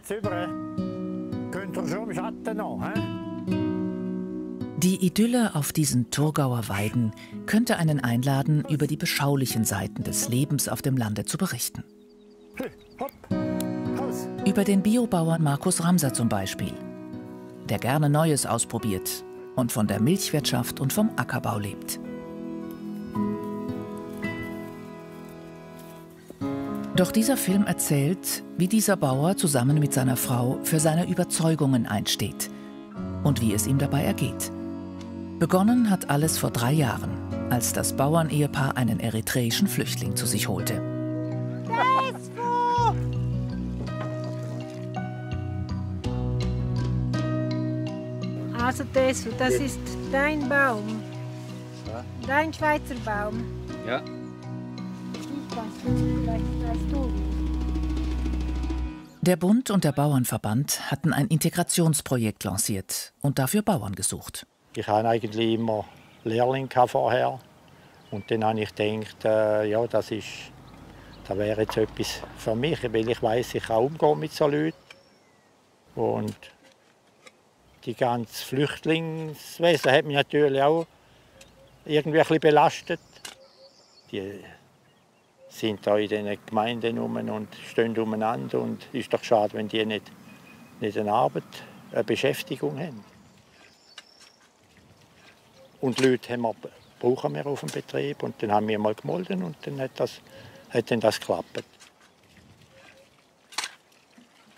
Jetzt über. Könnt ihr schon im Schatten noch, hä? Die Idylle auf diesen Thurgauer Weiden könnte einen einladen, über die beschaulichen Seiten des Lebens auf dem Lande zu berichten. Über den Biobauern Markus Ramser zum Beispiel, der gerne Neues ausprobiert und von der Milchwirtschaft und vom Ackerbau lebt. Doch dieser Film erzählt, wie dieser Bauer zusammen mit seiner Frau für seine Überzeugungen einsteht und wie es ihm dabei ergeht. Begonnen hat alles vor drei Jahren, als das Bauernehepaar einen eritreischen Flüchtling zu sich holte. Also das, das ist dein Baum. Dein Schweizer Baum. Ja. Der Bund und der Bauernverband hatten ein Integrationsprojekt lanciert und dafür Bauern gesucht. Ich hatte eigentlich immer Lehrlinge vorher. Und dann habe ich gedacht, äh, ja, das, ist, das wäre jetzt etwas für mich, weil ich weiß, ich kann umgehen mit so Leuten. Und die ganze Flüchtlingswesen hat mich natürlich auch irgendwie ein bisschen belastet. Die sind da in diesen Gemeinden rum und stehen umeinander. Und es ist doch schade, wenn die nicht, nicht eine Arbeit, eine Beschäftigung haben. Und Leute haben wir, brauchen wir auf dem Betrieb. Und dann haben wir mal gemolden und dann hat das, hat dann das geklappt.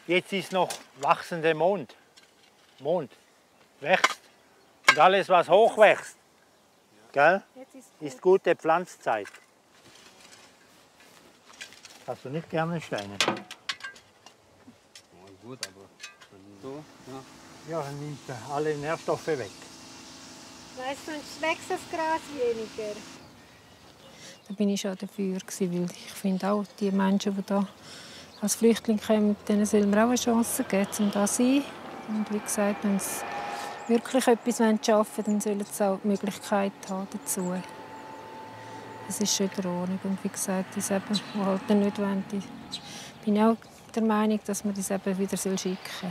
Jetzt ist noch wachsender Mond. Mond wächst. Und alles, was hochwächst, gell, ist gute Pflanzzeit. Hast du nicht gerne Steine? Oh, gut, aber so, ja. Ja, dann nimmt alle Nährstoffe weg. Weißt du, sonst wächst das Gras weniger. Da bin ich schon dafür, weil ich finde auch, die Menschen, die hier als Flüchtlinge kommen, denen sollen wir auch eine Chance geben, um da zu sein. Und wie gesagt, wenn sie wirklich etwas schaffen wollen, dann sollen sie auch die Möglichkeit haben dazu. Das ist schon in Ordnung. Und wie gesagt, die, eben, die halt nicht wollen, bin auch der Meinung, dass man das eben wieder schicken soll.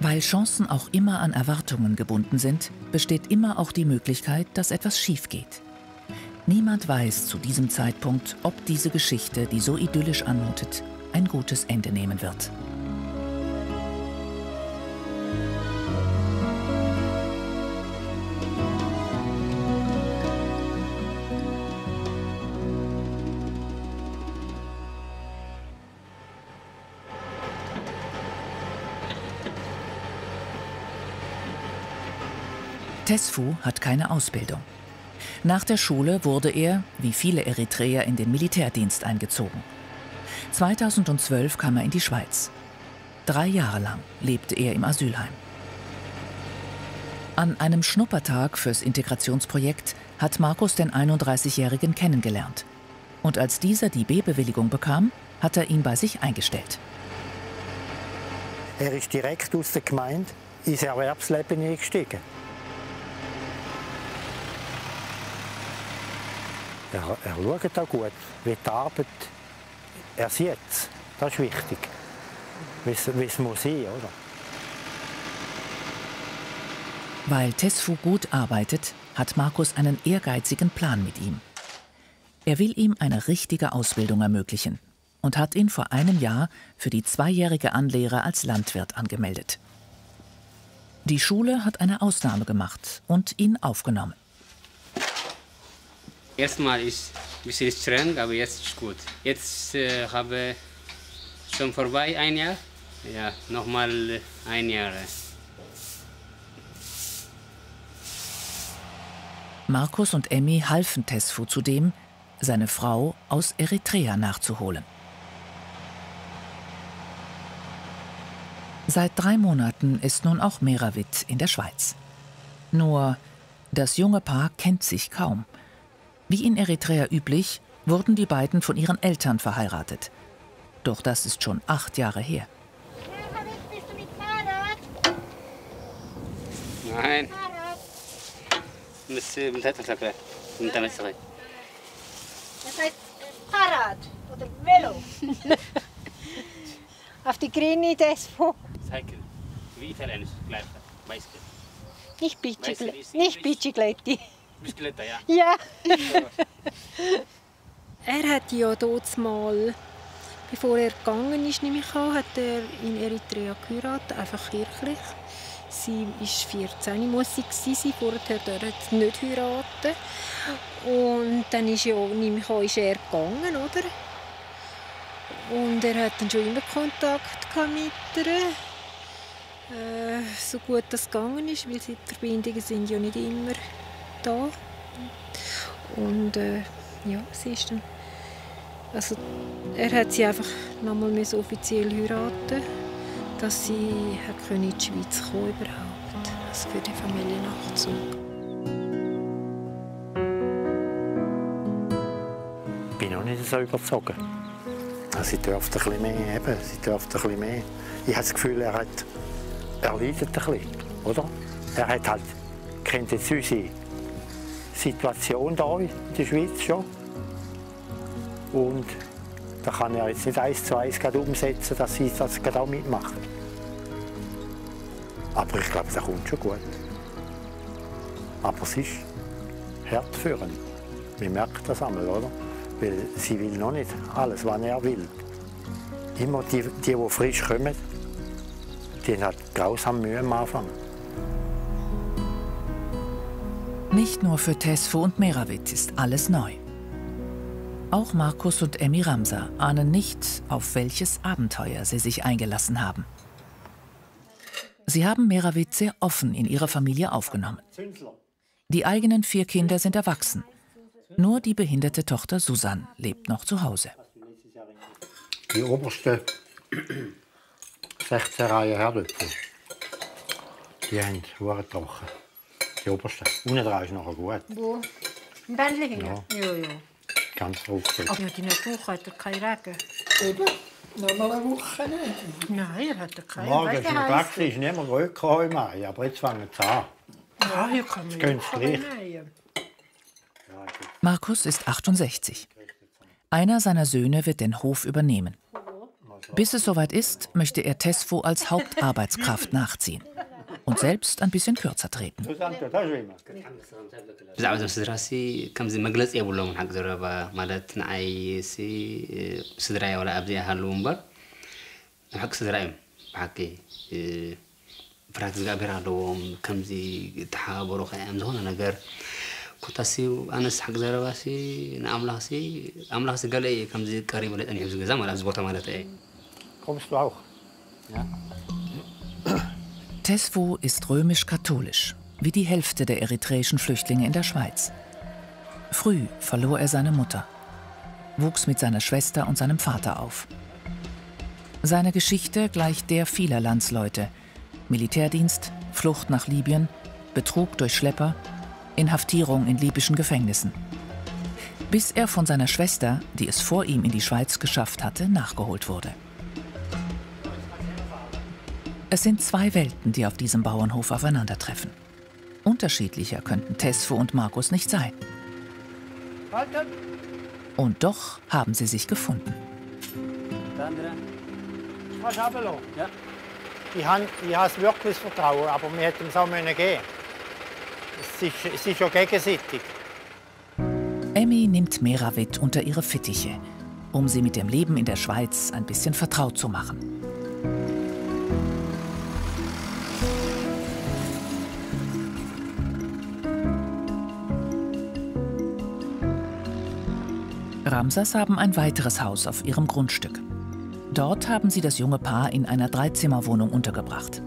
Weil Chancen auch immer an Erwartungen gebunden sind, besteht immer auch die Möglichkeit, dass etwas schief geht. Niemand weiß zu diesem Zeitpunkt, ob diese Geschichte, die so idyllisch anmutet, ein gutes Ende nehmen wird. Tesfu hat keine Ausbildung. Nach der Schule wurde er, wie viele Eritreer, in den Militärdienst eingezogen. 2012 kam er in die Schweiz. Drei Jahre lang lebte er im Asylheim. An einem Schnuppertag fürs Integrationsprojekt hat Markus den 31-Jährigen kennengelernt. Und als dieser die B-Bewilligung bekam, hat er ihn bei sich eingestellt. Er ist direkt aus der Gemeinde ins Erwerbsleben eingestiegen. Er, er schaut auch gut, wie die Arbeit er sieht. Das ist wichtig, wie es, muss sein, oder? Weil Tesfu gut arbeitet, hat Markus einen ehrgeizigen Plan mit ihm. Er will ihm eine richtige Ausbildung ermöglichen und hat ihn vor einem Jahr für die zweijährige Anlehre als Landwirt angemeldet. Die Schule hat eine Ausnahme gemacht und ihn aufgenommen. Erstmal ist ein bisschen streng, aber jetzt ist gut. Jetzt äh, habe schon vorbei ein Jahr. Ja, nochmal ein Jahr. Markus und Emmy halfen Tesfu zudem, seine Frau aus Eritrea nachzuholen. Seit drei Monaten ist nun auch Meravit in der Schweiz. Nur, das junge Paar kennt sich kaum. Wie in Eritrea üblich, wurden die beiden von ihren Eltern verheiratet. Doch das ist schon acht Jahre her. Nein. Das heißt Fahrrad oder Velo. Auf die Grüne Despo. Cycle. Wie italienisch, gleich. Bicycle. Nicht Bicicletti. Nicht? Bicicletti. Bicicletta, ja. Ja. Er hat ja dort mal, bevor er gegangen ist, nehme ich an, hat er in Eritrea geheiratet, einfach kirchlich. Sie war 14, muss sie gewesen sein, vorher dort er nicht heiraten. Und dann ist, ja, nehme ich an, ist er gegangen, oder? Und er hat dann schon immer Kontakt gehabt mit ihr. Äh, so gut das gegangen ist, weil die Verbindungen sind ja nicht immer da. Und äh, ja, sie ist dann. Also, er hat sie einfach nochmal offiziell heiraten, dass sie hat in die Schweiz kommen überhaupt, also für den Familiennachzug. Ich bin noch nicht so überzogen. Also, Sie dürfte ein bisschen mehr eben, sie ein bisschen mehr. Ich habe das Gefühl, er hat, er leidet ein bisschen, oder? Er hat halt, kennt jetzt unsere Situation hier in der Schweiz schon. Und da kann er jetzt nicht eins zu eins umsetzen, dass sie das gerade auch mitmachen. Aber ich glaube, das kommt schon gut. Aber es ist ihn. Man merkt das einmal, oder? Weil sie will noch nicht alles, was er will. Immer die, die, die frisch kommen, die haben halt grausam Mühe am Anfang. Nicht nur für Tesfo und Meravit ist alles neu. Auch Markus und Emmy Ramser ahnen nicht, auf welches Abenteuer sie sich eingelassen haben. Sie haben Meravit sehr offen in ihre Familie aufgenommen. Die eigenen vier Kinder sind erwachsen. Nur die behinderte Tochter Susan lebt noch zu Hause. Die obersten 16 Reihen Herdöpfel, die haben hure trocken. Die obersten. Unten dran ist nachher gut. Wo? Im Bändchen hängen? Ja. Ja, ja. Ganz fruchtig. Aber ja, die Woche hat er keinen Regen. Eben, noch mal eine Woche nicht. Nein, er hat keinen. Morgen Weißt ist gewachsen, ist nicht mehr Röcke im Mai, aber jetzt fangen sie an. Ja, hier kann man sie gleich. Markus ist 68. Einer seiner Söhne wird den Hof übernehmen. Bis es soweit ist, möchte er Tesfo als Hauptarbeitskraft nachziehen und selbst ein bisschen kürzer treten. Susanne, du das schwimmen. ብዛዕባ እዞም ስድራ ሲ ከምዚ መግለፂ የብሎምን ሓቂ ዘረባ ማለት ንዓይ ሲ ስድራይ ዋላ ኣብዚ ሃለዉ እምበር ብሓቂ ስድራ እዮም ብሓቂ እ፣ ፍርሃት እግዚኣብሔር ኣለዎም ከምዚ ተሓባበሩ ከዮም ዝኾነ ነገር ኮታሲ ኣነስ ሓቂ ዘረባ ሲ ንኣምላኽ ሲ ኣምላኽ ሲ ገለ እየ ከምዚ ቀሪቡ ለጠኒሑ ኣብዚ ገዛ ማለት ኣብዚ ቦታ ማለት እየ Kommst du auch? Tesfo ist römisch-katholisch, wie die Hälfte der eritreischen Flüchtlinge in der Schweiz. Früh verlor er seine Mutter, wuchs mit seiner Schwester und seinem Vater auf. Seine Geschichte gleicht der vieler Landsleute. Militärdienst, Flucht nach Libyen, Betrug durch Schlepper, Inhaftierung in libyschen Gefängnissen. Bis er von seiner Schwester, die es vor ihm in die Schweiz geschafft hatte, nachgeholt wurde. Es sind zwei Welten, die auf diesem Bauernhof aufeinandertreffen. Unterschiedlicher könnten Tesfo und Markus nicht sein. Und doch haben sie sich gefunden. Ja. Ich habe habe wirklich Vertrauen, aber wir hätten es auch geben Es ist, es ist ja gegenseitig. Emmy nimmt Meravit unter ihre Fittiche, um sie mit dem Leben in der Schweiz ein bisschen vertraut zu machen. Ramsas haben ein weiteres Haus auf ihrem Grundstück. Dort haben sie das junge Paar in einer Dreizimmerwohnung untergebracht.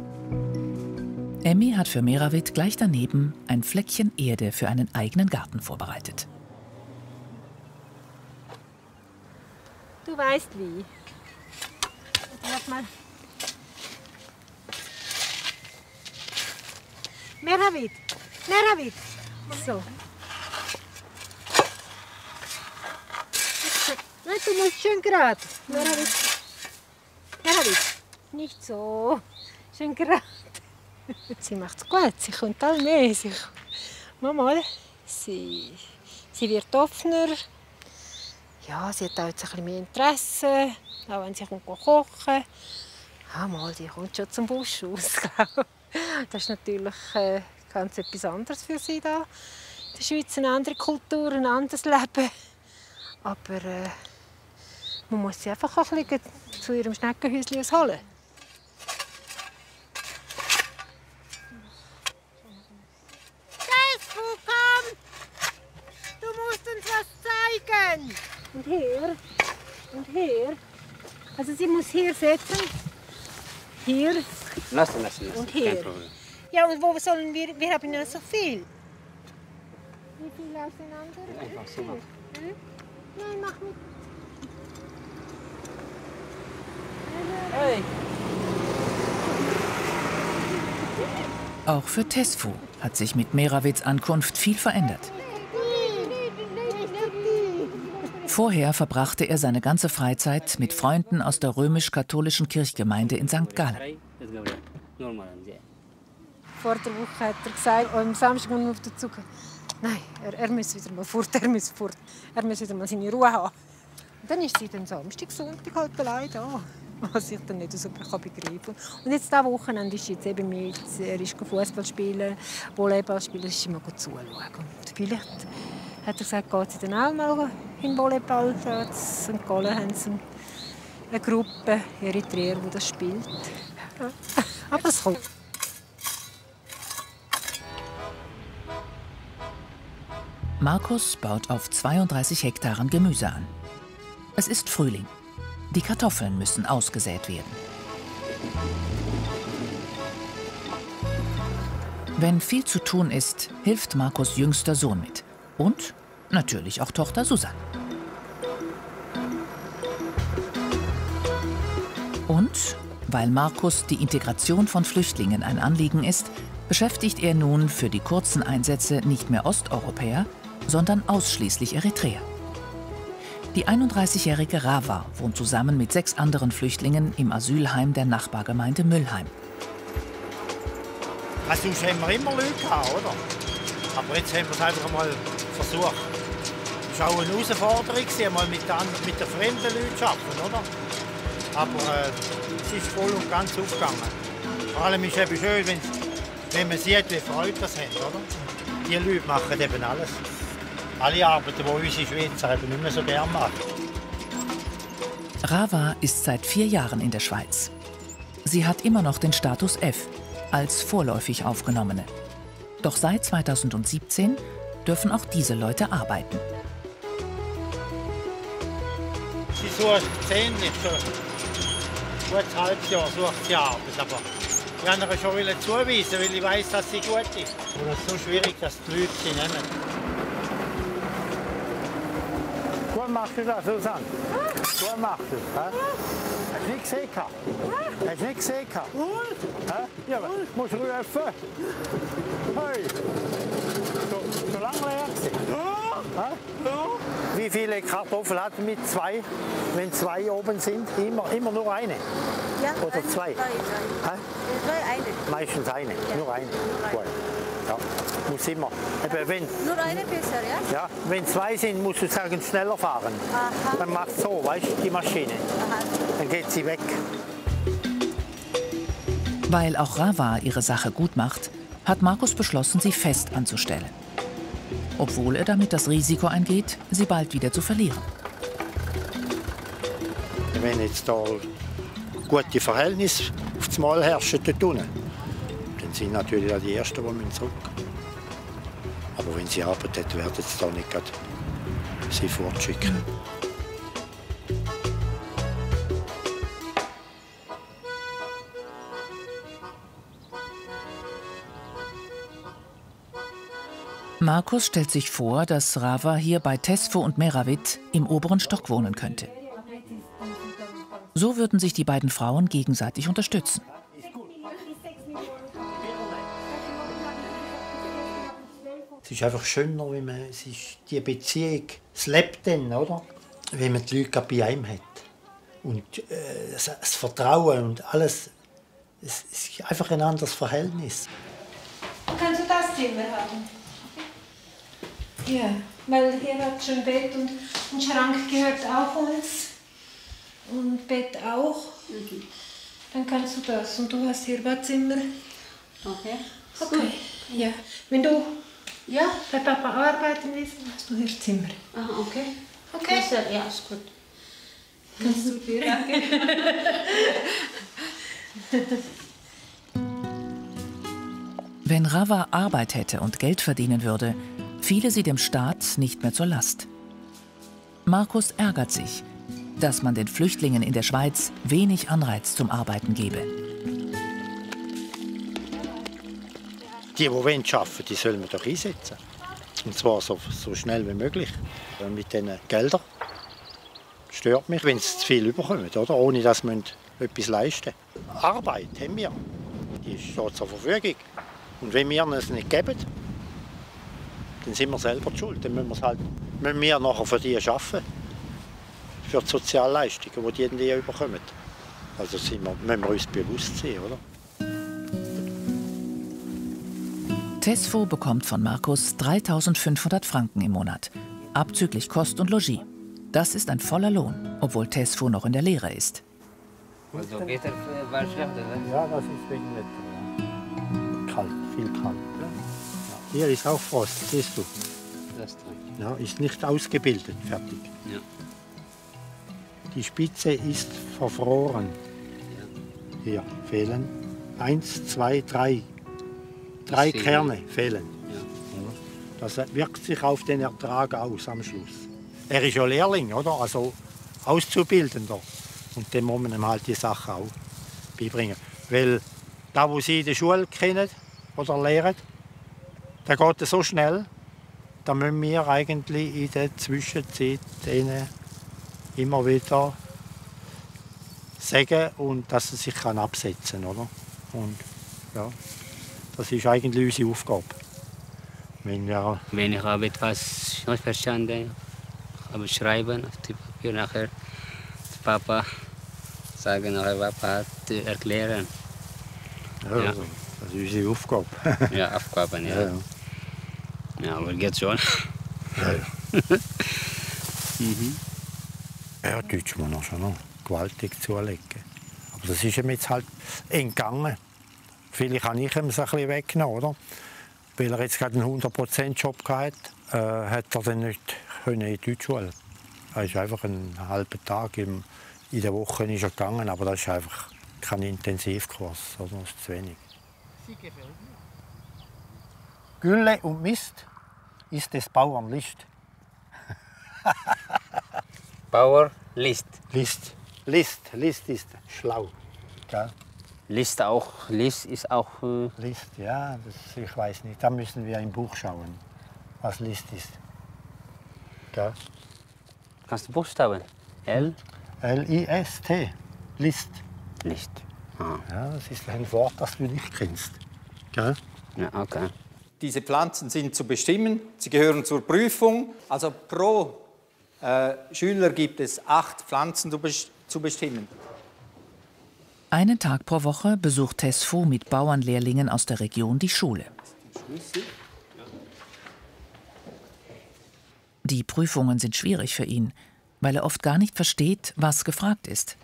Emmy hat für Meravit gleich daneben ein Fleckchen Erde für einen eigenen Garten vorbereitet. Du weißt wie. Warte mal. Meravit. Meravit. So. Du musst schön gerade. Meravit. Meravit. Nicht so. Schön gerade. Sie macht es gut. Sie kommt allmäßig. Mama, sie, sie wird offener. Ja, sie hat auch jetzt ein mehr Interesse. Auch wenn sie kommt kochen. Ah, mal, die kommt schon zum Busch aus. das ist natürlich äh, ganz etwas anderes für sie da. In der Schweiz eine andere Kultur, ein anderes Leben. Aber äh, man muss sie einfach ein bisschen zu ihrem Schneckenhäuschen holen. komm! Du musst uns was zeigen! Und hier, und hier. Also sie muss hier setzen. Hier. Lassen, lassen, lassen. Und hier. Ja, und wo sollen wir? Wir haben ja so viel. Wie viel auseinander? Einfach so. Hm? Nein, mach mit. Hey, Auch für Tesfu hat sich mit Merawits Ankunft viel verändert. Vorher verbrachte er seine ganze Freizeit mit Freunden aus der römisch-katholischen Kirchgemeinde in St. Gallen. Vor der Woche hat er gesagt, oh, am Samstag muss auf den Zug. Nein, er, er muss wieder mal fort, er muss fort. Er muss wieder mal seine Ruhe haben. Und dann ist sie dann Samstag, Sonntag halt allein da. Was ich dann nicht so kann begreifen Und jetzt diese Wochenende ist jetzt eben mit, er ist Fußball spielen, Volleyball spielen, ist immer gut zuschauen. Und vielleicht hat er gesagt, geht sie dann auch mal in Volleyball. Da in St. Haben sie eine Gruppe Eritreer, die das spielt. Aber es kommt. Markus baut auf 32 Hektaren Gemüse an. Es ist Frühling. Die Kartoffeln müssen ausgesät werden. Wenn viel zu tun ist, hilft Markus jüngster Sohn mit. Und natürlich auch Tochter Susanne. Und weil Markus die Integration von Flüchtlingen ein Anliegen ist, beschäftigt er nun für die kurzen Einsätze nicht mehr Osteuropäer, sondern ausschließlich Eritreer. Die 31-jährige Rava wohnt zusammen mit sechs anderen Flüchtlingen im Asylheim der Nachbargemeinde Müllheim. Also sonst haben wir immer Leute gehabt, oder? Aber jetzt haben wir es einfach mal versucht. Es war auch eine Herausforderung, mal mit, den, mit den fremden Leuten zu arbeiten, oder? Aber äh, es ist voll und ganz aufgegangen. Vor allem ist es eben schön, wenn, man sieht, wie Freude das haben, oder? Die Leute machen eben alles. Alle Arbeiten, die unsere Schweizer eben nicht mehr so gerne machen. Rava ist seit vier Jahren in der Schweiz. Sie hat immer noch den Status F als vorläufig Aufgenommene. Doch seit 2017 dürfen auch diese Leute arbeiten. Sie sucht ziemlich schon ein gutes halbes Jahr sucht sie Arbeit, aber ich wollte ihr schon zuweisen, weil ich weiß, dass sie gut ist. Und es ist so schwierig, dass die Leute sie nehmen. Gut machst du das, Susanne. Gut machst du das. Hast du nicht gesehen? Hast du nicht gesehen? Hä? Ja, aber musst du rufen. Hey! So, so lange leer? Hä? Wie viele Kartoffeln hat man mit zwei, wenn zwei oben sind? Immer, immer nur eine? Ja, Oder eine, zwei? Drei, drei. Hä? Drei, eine. Meistens eine, nur eine. Gut. Ja, muss immer. Eben, wenn, Nur eine besser, ja? ja, wenn zwei sind, musst du sagen, schneller fahren. Aha. Dann macht so, weißt du, die Maschine. Aha. Dann geht sie weg. Weil auch Rava ihre Sache gut macht, hat Markus beschlossen, sie fest anzustellen. Obwohl er damit das Risiko eingeht, sie bald wieder zu verlieren. Wenn jetzt da gute Verhältnisse auf das Mal herrschen dort unten, dann sind natürlich auch die Ersten, die müssen zurück Aber wenn sie arbeitet, werden sie da nicht sie fortschicken. Markus stellt sich vor, dass Rava hier bei Tesfo und Meravit im oberen Stock wohnen könnte. So würden sich die beiden Frauen gegenseitig unterstützen. Es ist einfach schöner, wenn man es ist die Beziehung, es lebt dann, oder? Wenn man die Leute bei einem hat. Und äh, das, das Vertrauen und alles, es ist einfach ein anderes Verhältnis. Kannst du das Zimmer haben? Ja, weil hier hat schon Bett und ein Schrank gehört auch uns. und Bett auch. Dann kannst du das. Und du hast hier Badzimmer. Okay. Okay. Ja. Wenn du Ja? bei Papa arbeiten willst, dann hast du hier Zimmer. Ah, okay. Okay. Ist ja, ja, ist gut. Kannst du dir. Wenn Rava Arbeit hätte und Geld verdienen würde, fiele sie dem Staat nicht mehr zur Last. Markus ärgert sich, dass man den Flüchtlingen in der Schweiz wenig Anreiz zum Arbeiten gebe. Die, die wollen arbeiten die sollen wir doch einsetzen. Und zwar so, so schnell wie möglich. Äh, Mit diesen Geldern. Stört mich, wenn sie zu viel überkommen, oder? ohne dass wir etwas leisten Arbeit haben wir. Die steht zur Verfügung. Und wenn wir es nicht geben, dann sind wir selber schuld. Dann müssen, wir halt, müssen wir nachher für die arbeiten. Für die Sozialleistungen, die die, bekommen. Also sind wir, müssen wir uns bewusst sein, oder? Tesfo bekommt von Markus 3500 Franken im Monat, abzüglich Kost und Logis. Das ist ein voller Lohn, obwohl Tesfo noch in der Lehre ist. Also geht er war schlecht, oder? Ja, das ist wegen Wetter. Ja. Kalt, viel kalt. Ja. Hier ist auch Frost, siehst du. Das dran. Ja, ist nicht ausgebildet, fertig. Ja. Die Spitze ist verfroren. Hier fehlen eins, zwei, drei. Drei ich. Kerne fehlen. Ja. Das wirkt sich auf den Ertrag aus am Schluss. Er ist ja Lehrling, oder? Also Auszubildender. Und dem muss man ihm halt die Sachen auch beibringen. Weil da, wo sie in der Schule kennen oder lehren, da geht es so schnell, da müssen wir eigentlich in der Zwischenzeit ihnen immer wieder sagen und dass sie sich kann absetzen oder? Und ja, das ist eigentlich unsere Aufgabe. Wenn wir Wenn ich habe etwas nicht verstanden, habe schreiben auf die Papier nachher Papa sagen, nachher Papa hat erklären. Ja, Ja. Das ist unsere Aufgabe. Ja, Aufgaben, ja. ja. Ja, aber geht schon. Ja, ja. Deutsch muss noch schon noch gewaltig zulegen. Aber das ist ihm jetzt halt entgangen. Vielleicht habe ich ihm es ein bisschen weggenommen, oder? Weil er jetzt gerade einen 100%-Job hatte, äh, hat er dann nicht können in die Deutschschule. Er ist einfach einen halben Tag im, in der Woche ist er gegangen, aber das ist einfach kein Intensivkurs, oder? das ist zu wenig. Gülle und Mist ist des Bauern Licht. Power List. List. List. List ist schlau. Gell? List auch, List ist auch äh, List, ja, das, ich weiß nicht. Da müssen wir im Buch schauen, was List ist. Gell? kannst du Buchstaben? L? L-I-S-T. List. List. Ah, Ja, das ist ein Wort, das du nicht kennst. Gell? ja, okay. Diese Pflanzen sind zu bestimmen, sie gehören zur Prüfung. Also pro äh, Schüler gibt es acht Pflanzen zu, zu bestimmen. Einen Tag pro Woche besucht Tesfo mit Bauernlehrlingen aus der Region die Schule. Die Prüfungen sind schwierig für ihn, weil er oft gar nicht versteht, was gefragt ist.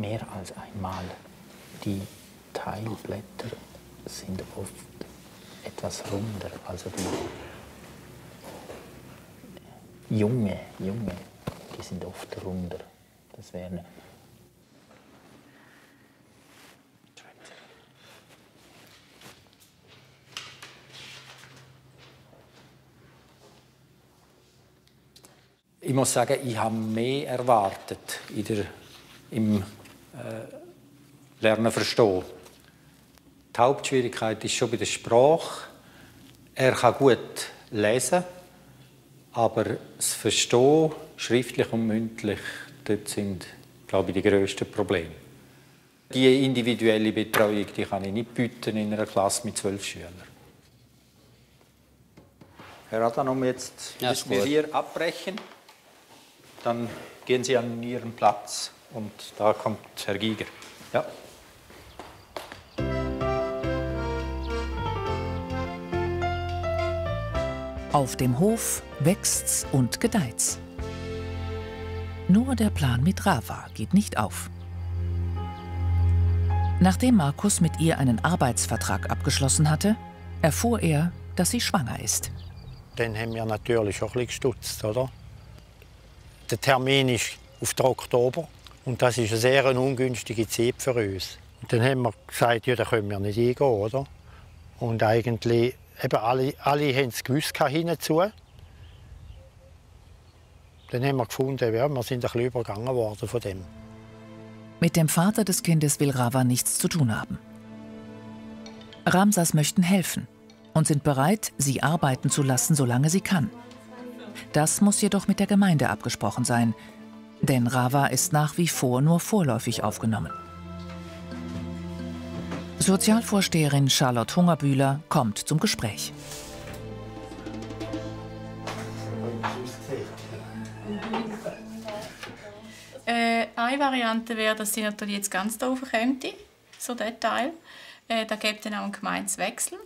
Mehr als einmal. Die Teilblätter sind oft etwas runder, also die junge, junge, die sind oft runder. Das wären Ich muss sagen, ich habe mehr erwartet in der, im Lernen verstehen. Die Hauptschwierigkeit ist schon bei der Sprache. Er kann gut lesen, aber das Verstehen, schriftlich und mündlich, dort sind, glaube ich, die grössten Probleme. Die individuelle Betreuung die kann ich nicht bieten in einer Klasse mit zwölf Schülern. Herr Adanom, jetzt Ja, müssen wir hier abbrechen. Dann Gehen Sie an Ihren Platz und da kommt Herr Giger. Ja. Auf dem Hof wächst's und gedeiht's. Nur der Plan mit Rava geht nicht auf. Nachdem Markus mit ihr einen Arbeitsvertrag abgeschlossen hatte, erfuhr er, dass sie schwanger ist. Dann haben wir natürlich auch ein bisschen gestutzt, oder? Der Termin ist auf den Oktober und das ist eine sehr ungünstige Zeit für uns. Und dann haben wir gesagt, ja, da können wir nicht eingehen, oder? Und eigentlich, eben alle, alle haben es gewusst hinzu. Dann haben wir gefunden, ja, wir sind ein bisschen übergangen worden von dem. Mit dem Vater des Kindes will Rava nichts zu tun haben. Ramsas möchten helfen und sind bereit, sie arbeiten zu lassen, solange sie kann. Das muss jedoch mit der Gemeinde abgesprochen sein, denn Rava ist nach wie vor nur vorläufig aufgenommen. Sozialvorsteherin Charlotte Hungerbühler kommt zum Gespräch. Äh, eine Variante wäre, dass sie natürlich jetzt ganz da kommen, so der Teil. Äh, da gibt dann auch einen Gemeinswechsel.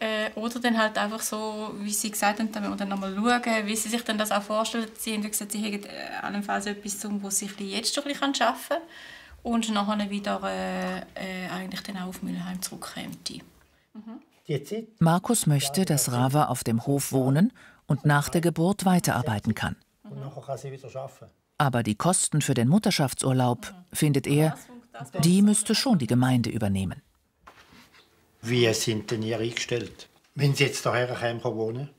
Äh, oder dann halt einfach so, wie Sie gesagt haben, dann, dann nochmal schauen, wie Sie sich dann das auch vorstellen. Sie haben gesagt, Sie hätten äh, allenfalls etwas, um, wo Sie jetzt schon ein bisschen arbeiten können und nachher wieder äh, äh, eigentlich dann auch auf Mülheim zurückkommen. Mhm. Markus möchte, dass Rava auf dem Hof wohnen und nach der Geburt weiterarbeiten kann. Und nachher kann sie wieder arbeiten. Aber die Kosten für den Mutterschaftsurlaub, findet er, die müsste schon die Gemeinde übernehmen. Wie sind denn ihr eingestellt, wenn sie jetzt hierher wohnen?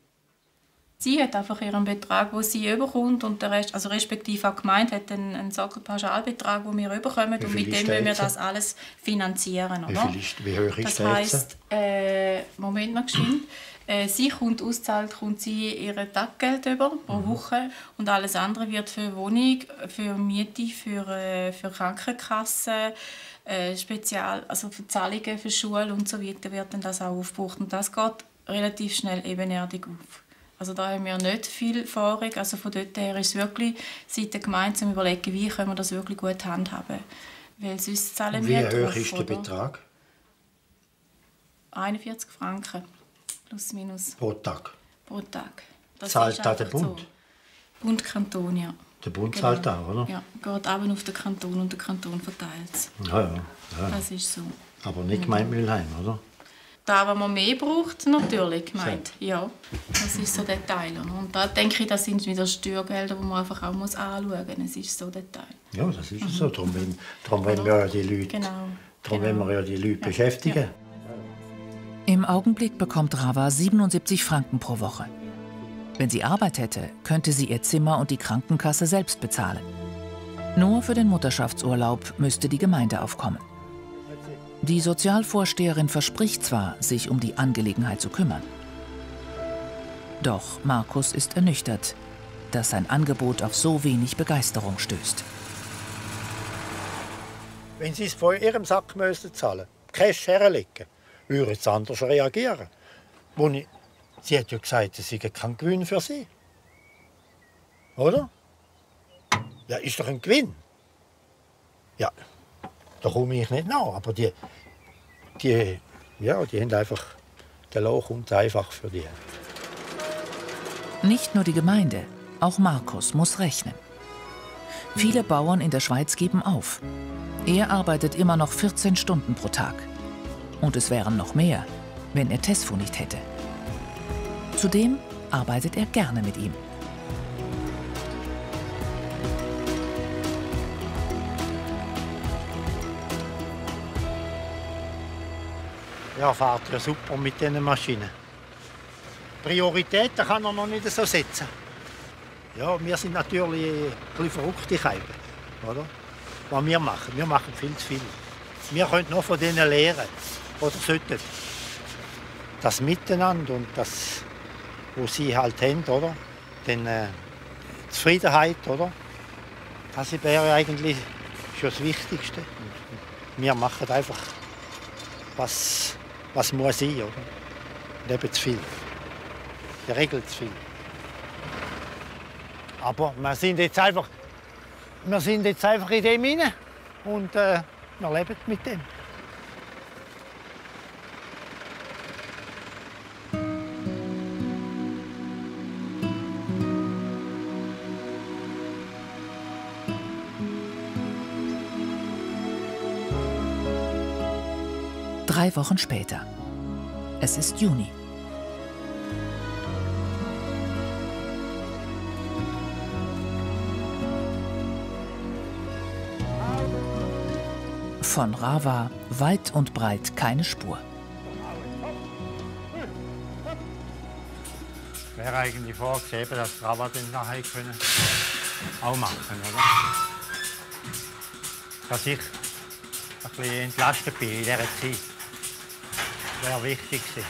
Sie hat einfach ihren Betrag, den sie überkommt und der Rest, also respektive auch gemeint hat einen, einen Sockelpauschalbetrag, den wir überkommen und mit dem müssen wir das alles finanzieren. Oder? Wie, ist, wie hoch ist das heisst, äh, Moment mal geschwind, äh, sie kommt auszahlt, kommt sie ihr Taggeld über pro mhm. Woche und alles andere wird für Wohnung, für Miete, für, äh, für Krankenkasse, äh, Spezial, also für Zahlungen für Schule und so weiter wird dann das auch aufgebraucht und das geht relativ schnell ebenerdig auf. Also da haben wir nicht viel Erfahrung. Also von dort her ist es wirklich seit der Gemeinde zum überlegen, wie können wir das wirklich gut handhaben. Weil sonst zahlen wie wir Wie hoch ist der Betrag? 41 Franken plus minus. Pro Tag? Pro Tag. Das Zahlt da der Bund? So. Bund, Kanton, ja. Der Bund genau. zahlt auch, oder? Ja, geht aber auf den Kanton und der Kanton verteilt es. Ja, ja, ja. Das ist so. Aber nicht Gemeinde Mülheim, oder? Da, was man mehr braucht, natürlich gemeint. Ja, das ist so der Teil. Und da denke ich, das sind wieder Steuergelder, die man einfach auch muss anschauen muss. Es ist so der Teil. Ja, das ist mhm. so. Darum, wenn, darum wollen wir ja die Leute, genau. darum genau. wir ja die Leute ja. beschäftigen. Ja. Im Augenblick bekommt Rava 77 Franken pro Woche. Wenn sie Arbeit hätte, könnte sie ihr Zimmer und die Krankenkasse selbst bezahlen. Nur für den Mutterschaftsurlaub müsste die Gemeinde aufkommen. Die Sozialvorsteherin verspricht zwar, sich um die Angelegenheit zu kümmern. Doch Markus ist ernüchtert, dass sein Angebot auf so wenig Begeisterung stößt. Wenn Sie es von Ihrem Sack müssen zahlen, Cash herlegen, würde es anders reagieren. Ich, sie hat ja gesagt, es sei kein Gewinn für Sie. Oder? Ja, ist doch ein Gewinn. Ja, da komme ich nicht nach. Aber die, die, ja, die haben einfach, der Lohn kommt einfach für die. Nicht nur die Gemeinde, auch Markus muss rechnen. Viele Bauern in der Schweiz geben auf. Er arbeitet immer noch 14 Stunden pro Tag. Und es wären noch mehr, wenn er Tesfu nicht hätte. Zudem arbeitet er gerne mit ihm. Ja, fährt ja super mit diesen Maschinen. Prioritäten kann er noch nicht so setzen. Ja, wir sind natürlich ein bisschen verrückte Keiben, oder? Was wir machen, wir machen viel zu viel. Wir können noch von denen lernen oder sollten. Das Miteinander und das, was sie halt haben, oder? Den, äh, Zufriedenheit, oder? Das wäre eigentlich schon das Wichtigste. Wir machen einfach, was, was muss sein, oder? Und eben zu viel. Die Regel zu viel. Aber wir sind jetzt einfach wir sind jetzt einfach in dem inne und äh, wir leben mit dem. Drei Wochen später. Es ist Juni. Von Rava weit und breit keine Spur. Wäre eigentlich vorgesehen, dass Rava den nachher können auch machen, oder? Dass ich ein bisschen entlastet bin in dieser Zeit. Wäre wichtig gewesen.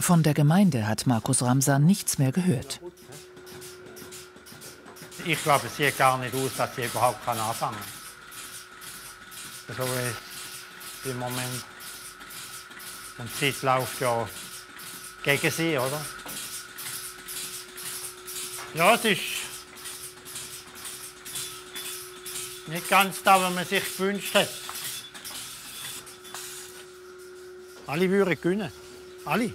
Von der Gemeinde hat Markus Ramsan nichts mehr gehört. Ich glaube, es sieht gar nicht aus, dass sie überhaupt kann anfangen kann. So wie im Moment. Und die Zeit läuft ja gegen sie, oder? Ja, es ist nicht ganz da, was man sich gewünscht hat. Alle würden gewinnen. Alle.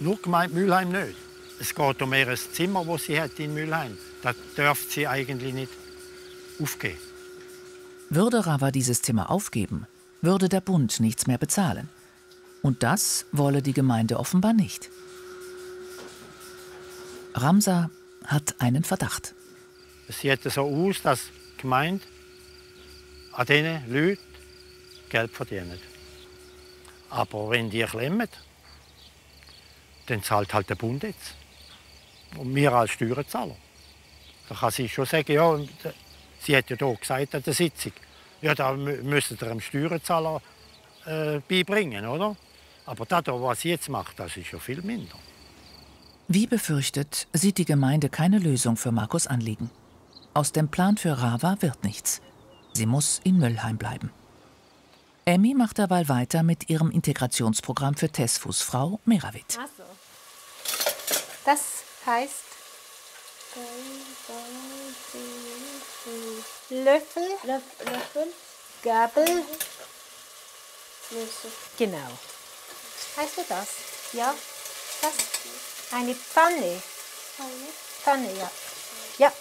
Nur gemeint Mülheim nicht. Es geht um ihr Zimmer, das sie hat in Mülheim. Das dürfte sie eigentlich nicht aufgeben. Würde Rava dieses Zimmer aufgeben, würde der Bund nichts mehr bezahlen. Und das wolle die Gemeinde offenbar nicht. Ramsa hat einen Verdacht. Es sieht so aus, dass die Gemeinde an diesen Leuten Geld verdient. Aber wenn die klemmen, dann zahlt halt der Bund jetzt. Und wir als Steuerzahler. Da kann sie schon sagen, ja, sie hat ja hier gesagt an der Sitzung, ja, da müssen wir dem Steuerzahler äh, beibringen, oder? Aber das, was sie jetzt macht, das ist ja viel minder. Wie befürchtet, sieht die Gemeinde keine Lösung für Markus Anliegen. Aus dem Plan für Rava wird nichts. Sie muss in Müllheim bleiben. Emmy macht derweil weiter mit ihrem Integrationsprogramm für Tesfus Frau Meravit. Also, das heißt Löffel, Löffel, Gabel. Genau. Heißt du das? Ja. Das? Eine Pfanne. Pfanne, ja. Ja.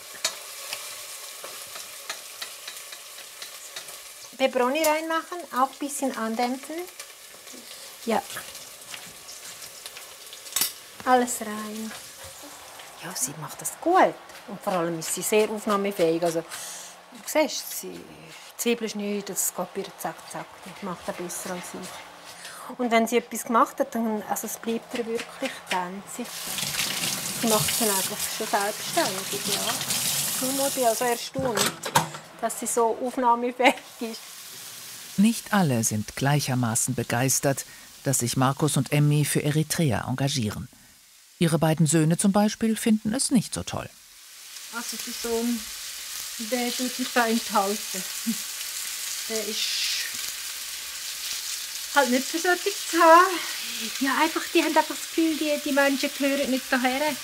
Peperoni reinmachen, auch ein bisschen andämpfen. Ja. Alles rein. Ja, sie macht das gut. Und vor allem ist sie sehr aufnahmefähig. Also, du siehst, sie Zwiebeln schneiden, das geht bei ihr zack, zack. Die macht das besser als ich. Und wenn sie etwas gemacht hat, dann also es bleibt ihr wirklich tänzig. Sie macht es dann eigentlich schon selbstständig. Ja. Nur bin also erstaunt, dass sie so aufnahmefähig ist. Nicht alle sind gleichermaßen begeistert, dass sich Markus und Emmy für Eritrea engagieren. Ihre beiden Söhne zum Beispiel finden es nicht so toll. Also der Sohn, der tut sich da enthalten. Der ist halt nicht für solche zu haben. Ja, einfach, die haben einfach das Gefühl, die, die Menschen gehören nicht daher.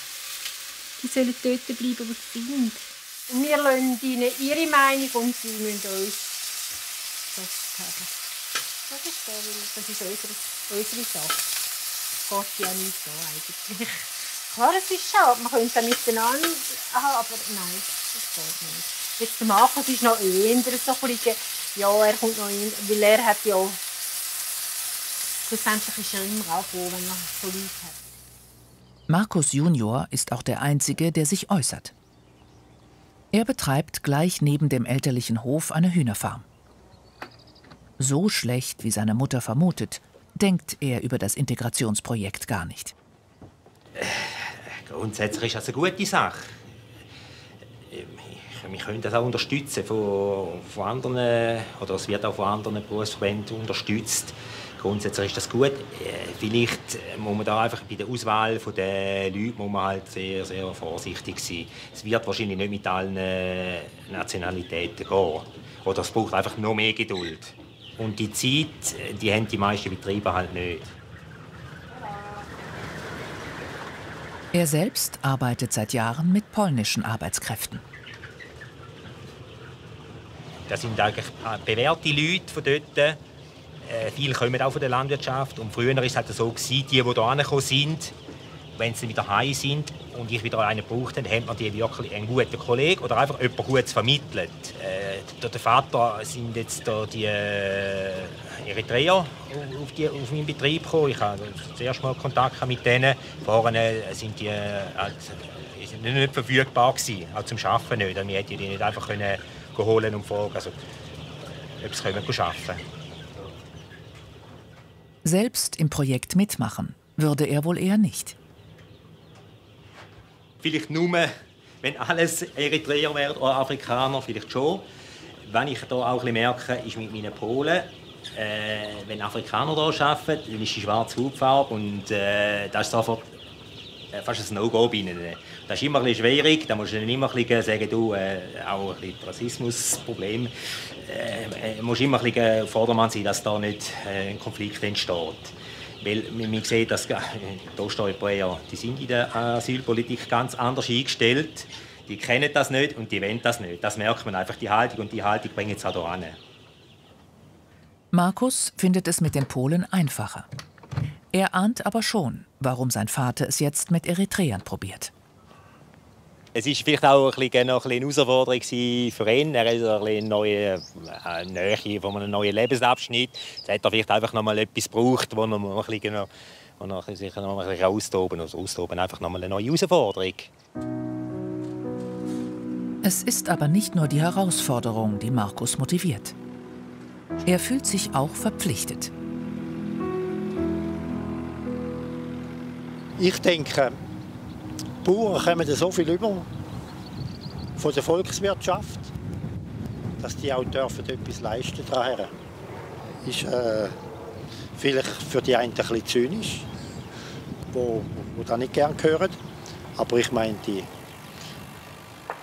Die sollen dort bleiben, wo sie sind. Wir lassen ihnen ihre Meinung und sie müssen uns das haben. Das ist, so, das ist unsere, unsere Sache. Geht ja nicht so eigentlich. Klar, es ist schade, man könnte miteinander haben, aber nein, das geht nicht. Jetzt der Markus ist noch eher so ein bisschen, ja, er kommt noch in, weil er hat ja, schlussendlich ist er immer auch froh, wenn er so Leute hat. Markus Junior ist auch der Einzige, der sich äußert. Er betreibt gleich neben dem elterlichen Hof eine Hühnerfarm. So schlecht, wie seine Mutter vermutet, denkt er über das Integrationsprojekt gar nicht. Grundsätzlich ist das eine gute Sache. Wir können das auch unterstützen von, von anderen, oder es wird auch von anderen Berufsverbänden unterstützt. Grundsätzlich ist das gut. Vielleicht muss man da einfach bei der Auswahl der Leute muss man halt sehr, sehr vorsichtig sein. Es wird wahrscheinlich nicht mit allen Nationalitäten gehen. Oder es braucht einfach noch mehr Geduld. Und die Zeit, die haben die meisten Betriebe halt nicht. Er selbst arbeitet seit Jahren mit polnischen Arbeitskräften. Das sind eigentlich bewährte Leute von dort. Äh, viele kommen auch von der Landwirtschaft. Und früher war es halt so, gewesen, die, die hier angekommen sind, wenn sie wieder heim sind und ich wieder einen brauchte, dann hat man die wirklich einen guten Kollegen oder einfach jemand Gutes vermittelt. Äh, der Vater sind jetzt die äh, Eritreer auf, die, auf meinen Betrieb gekommen. Ich habe das erste Mal Kontakt mit denen. Vorher sind die äh, halt, nicht verfügbar gewesen, auch zum Arbeiten nicht. Wir hätten die nicht einfach können holen und fragen, also, ob sie können arbeiten Selbst im Projekt mitmachen würde er wohl eher nicht vielleicht nur, wenn alles Eritreer wäre oder Afrikaner, vielleicht schon. Wenn ich da auch merke, ist mit meinen Polen, äh, wenn Afrikaner hier arbeiten, dann ist die schwarze Hautfarbe und äh, das ist sofort äh, fast ein No-Go bei ihnen. Das ist immer ein schwierig, da musst du dann immer ein sagen, du, äh, auch ein Rassismusproblem, äh, äh, musst immer ein bisschen Vordermann sein, dass da nicht äh, ein Konflikt entsteht. Weil man sieht, dass äh, die Osteuropäer die sind in der Asylpolitik ganz anders eingestellt. Die kennen das nicht und die wollen das nicht. Das merkt man einfach, die Haltung. Und die Haltung bringt es auch hier an. Markus findet es mit den Polen einfacher. Er ahnt aber schon, warum sein Vater es jetzt mit Eritreern probiert es ist vielleicht auch ein bisschen, noch eine Herausforderung für ihn. Er ist ein eine neue äh, Nähe von einem neuen Lebensabschnitt. Jetzt hat er vielleicht einfach noch mal etwas gebraucht, wo er, ein bisschen, noch, wo er sich noch mal ein bisschen austoben Also austoben einfach noch mal eine neue Herausforderung. Es ist aber nicht nur die Herausforderung, die Markus motiviert. Er fühlt sich auch verpflichtet. Ich denke, Bauern kommen so viel über von der Volkswirtschaft, dass die auch dürfen etwas leisten daher. Ist äh, vielleicht für die einen ein bisschen zynisch, wo, wo das nicht gerne hören. Aber ich meine, die,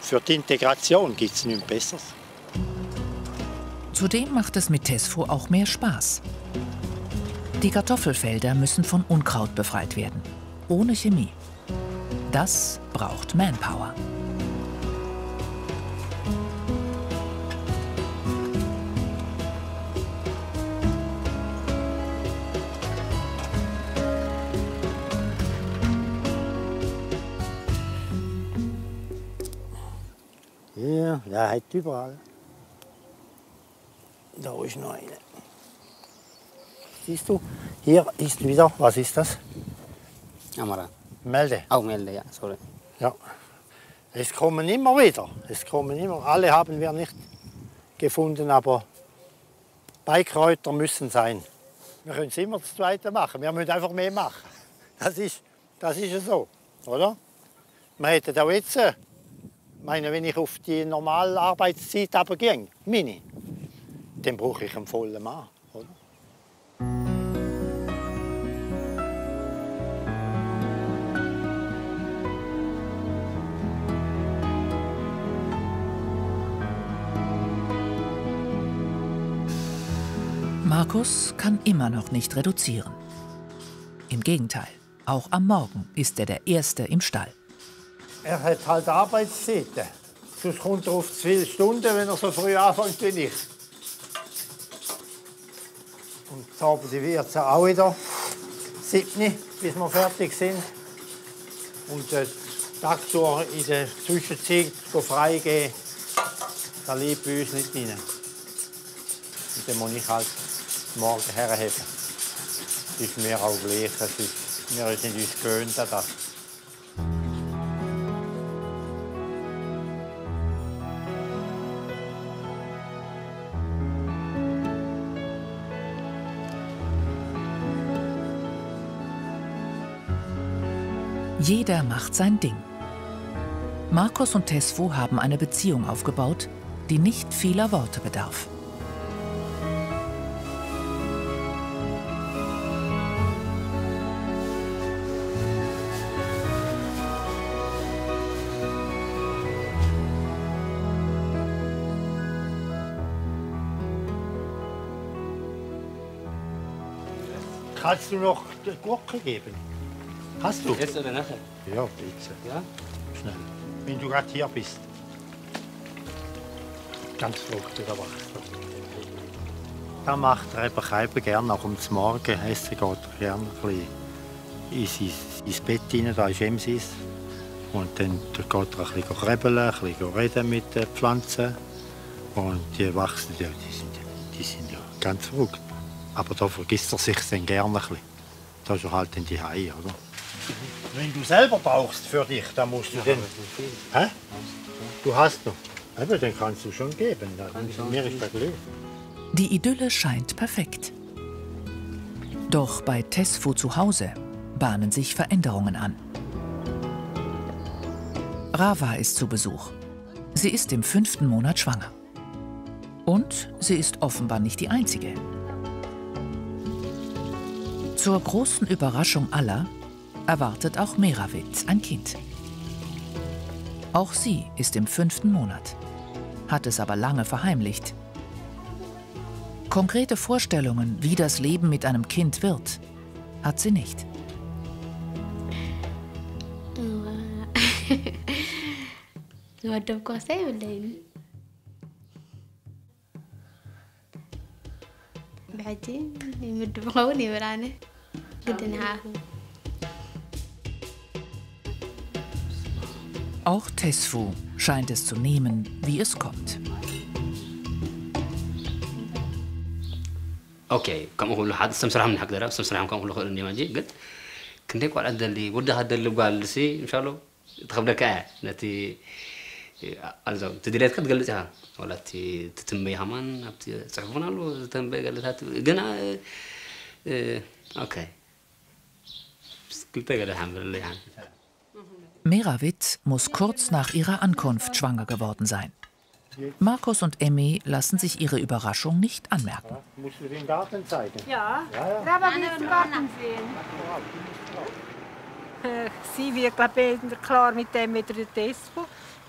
für die Integration gibt es nichts Besseres. Zudem macht es mit Tesfo auch mehr Spaß. Die Kartoffelfelder müssen von Unkraut befreit werden, ohne Chemie. Das braucht Manpower. Ja, der hat überall. Da ist noch eine. Siehst du, hier ist wieder, was ist das? Amaranth. Melde. Auch Melde, ja, sorry. Ja. Es kommen immer wieder. Es kommen immer. Alle haben wir nicht gefunden, aber Beikräuter müssen sein. Wir können es immer das Zweite machen. Wir müssen einfach mehr machen. Das ist, das ist so, oder? Man hätte auch jetzt, äh, meine, wenn ich auf die normale Arbeitszeit gehe, Mini, dann brauche ich einen vollen Mann. Markus kann immer noch nicht reduzieren. Im Gegenteil, auch am Morgen ist er der Erste im Stall. Er hat halt Arbeitszeiten. Sonst kommt er auf zwei Stunden, wenn er so früh anfängt wie ich. Und jetzt Abend wird es auch wieder sieben, bis wir fertig sind. Und den Tag in der Zwischenzeit freigeben, da liegt bei uns nicht rein. Und dann muss ich halt morgen herheben. Ist mir auch gleich. Es ist, wir sind uns gewöhnt an das. Jeder macht sein Ding. Markus und Tesfu haben eine Beziehung aufgebaut, die nicht vieler Worte bedarf. Kannst du noch Gurke geben? Hast du? Jetzt oder nachher? Ja, bitte. Ja? Schnell. Wenn du gerade hier bist. ganz verrückt, der wächst. Das macht er eben, eben gerne auch um Morgen essen geht er gerne ein bisschen in sein, ins Bett rein, da ist Emsis. Und dann geht er ein bisschen krebeln, ein bisschen reden mit den Pflanzen. Und die wachsen, ja, die, sind, die sind ja ganz verrückt. Aber da vergisst er sich dann gerne ein bisschen. Da ist er halt in die Haie, oder? Wenn du selber brauchst für dich, dann musst du den. Hä? Du hast noch. Eben, den kannst du schon geben. Mir ist gleich. Die Idylle scheint perfekt. Doch bei Tesfu zu Hause bahnen sich Veränderungen an. Rava ist zu Besuch. Sie ist im fünften Monat schwanger. Und sie ist offenbar nicht die Einzige. Zur großen Überraschung aller erwartet auch Merawit ein Kind. Auch sie ist im fünften Monat, hat es aber lange verheimlicht. Konkrete Vorstellungen, wie das Leben mit einem Kind wird, hat sie nicht. بعدين Gedenha. Auch Tesfu scheint es zu nehmen, wie es kommt. أوكي كم أقول له حد استمسرهم حق درا استمسرهم كم أقول له إني ما جي قلت كنت أقول هذا اللي وده هذا اللي قال لي سي إن شاء الله تخبر كأ نتي ألزم تدليت كت قلت ها ولا تي تتمي همان أبتي صحفنا له تتمي قلت هات جنا أوكي Meravit muss kurz nach ihrer Ankunft schwanger geworden sein. Markus und Emmy lassen sich ihre Überraschung nicht anmerken. Musst du den Garten zeigen? Ja, Ja, ja. Will den Garten sehen. Äh, Sie wird, glaube ich, klar mit dem wieder der Tespo,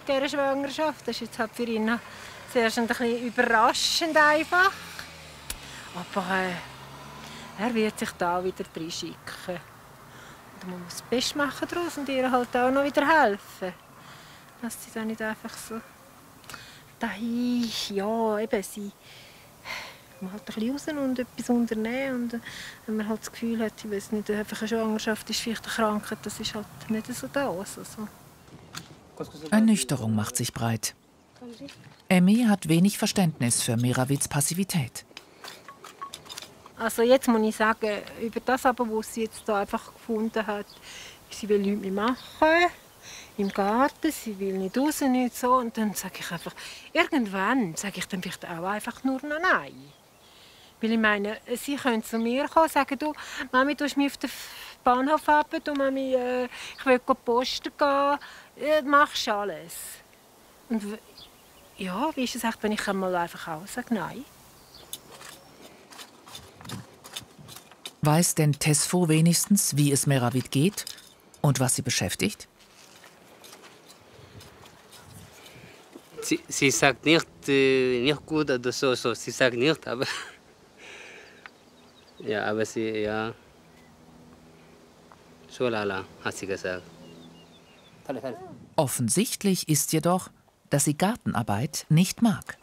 dieser Schwangerschaft. Das ist jetzt halt für ihn zuerst ein bisschen überraschend einfach. Aber äh, er wird sich da wieder reinschicken. Und man muss das Beste machen daraus und ihr halt auch noch wieder helfen. Dass sie dann nicht einfach so dahin, ja, eben, sie man halt ein bisschen raus und etwas unternehmen. Und äh, wenn man halt das Gefühl hat, ich weiß nicht, einfach eine Schwangerschaft ist vielleicht eine Krankheit, das ist halt nicht so da. Also. Ernüchterung macht sich breit. Emmy hat wenig Verständnis für Meravits Passivität. Also jetzt muss ich sagen, über das aber, was sie jetzt da einfach gefunden hat, sie will nichts mehr machen im Garten, sie will nicht raus, nicht so. Und dann sage ich einfach, irgendwann sage ich dann vielleicht auch einfach nur noch Nein. Weil ich meine, sie können zu mir kommen und sagen, du, Mami, du mich auf den Bahnhof ab, du, Mami, äh, ich will posten gehen, äh, machst alles. Und ja, wie ist es wenn ich einmal einfach auch sage Nein? Weiß denn Tesfo wenigstens, wie es Meravit geht und was sie beschäftigt? Sie, sie sagt nicht, äh, nicht gut oder so, so. Sie sagt nicht, aber. ja, aber sie, ja. So lala, hat sie gesagt. Offensichtlich ist jedoch, dass sie Gartenarbeit nicht mag.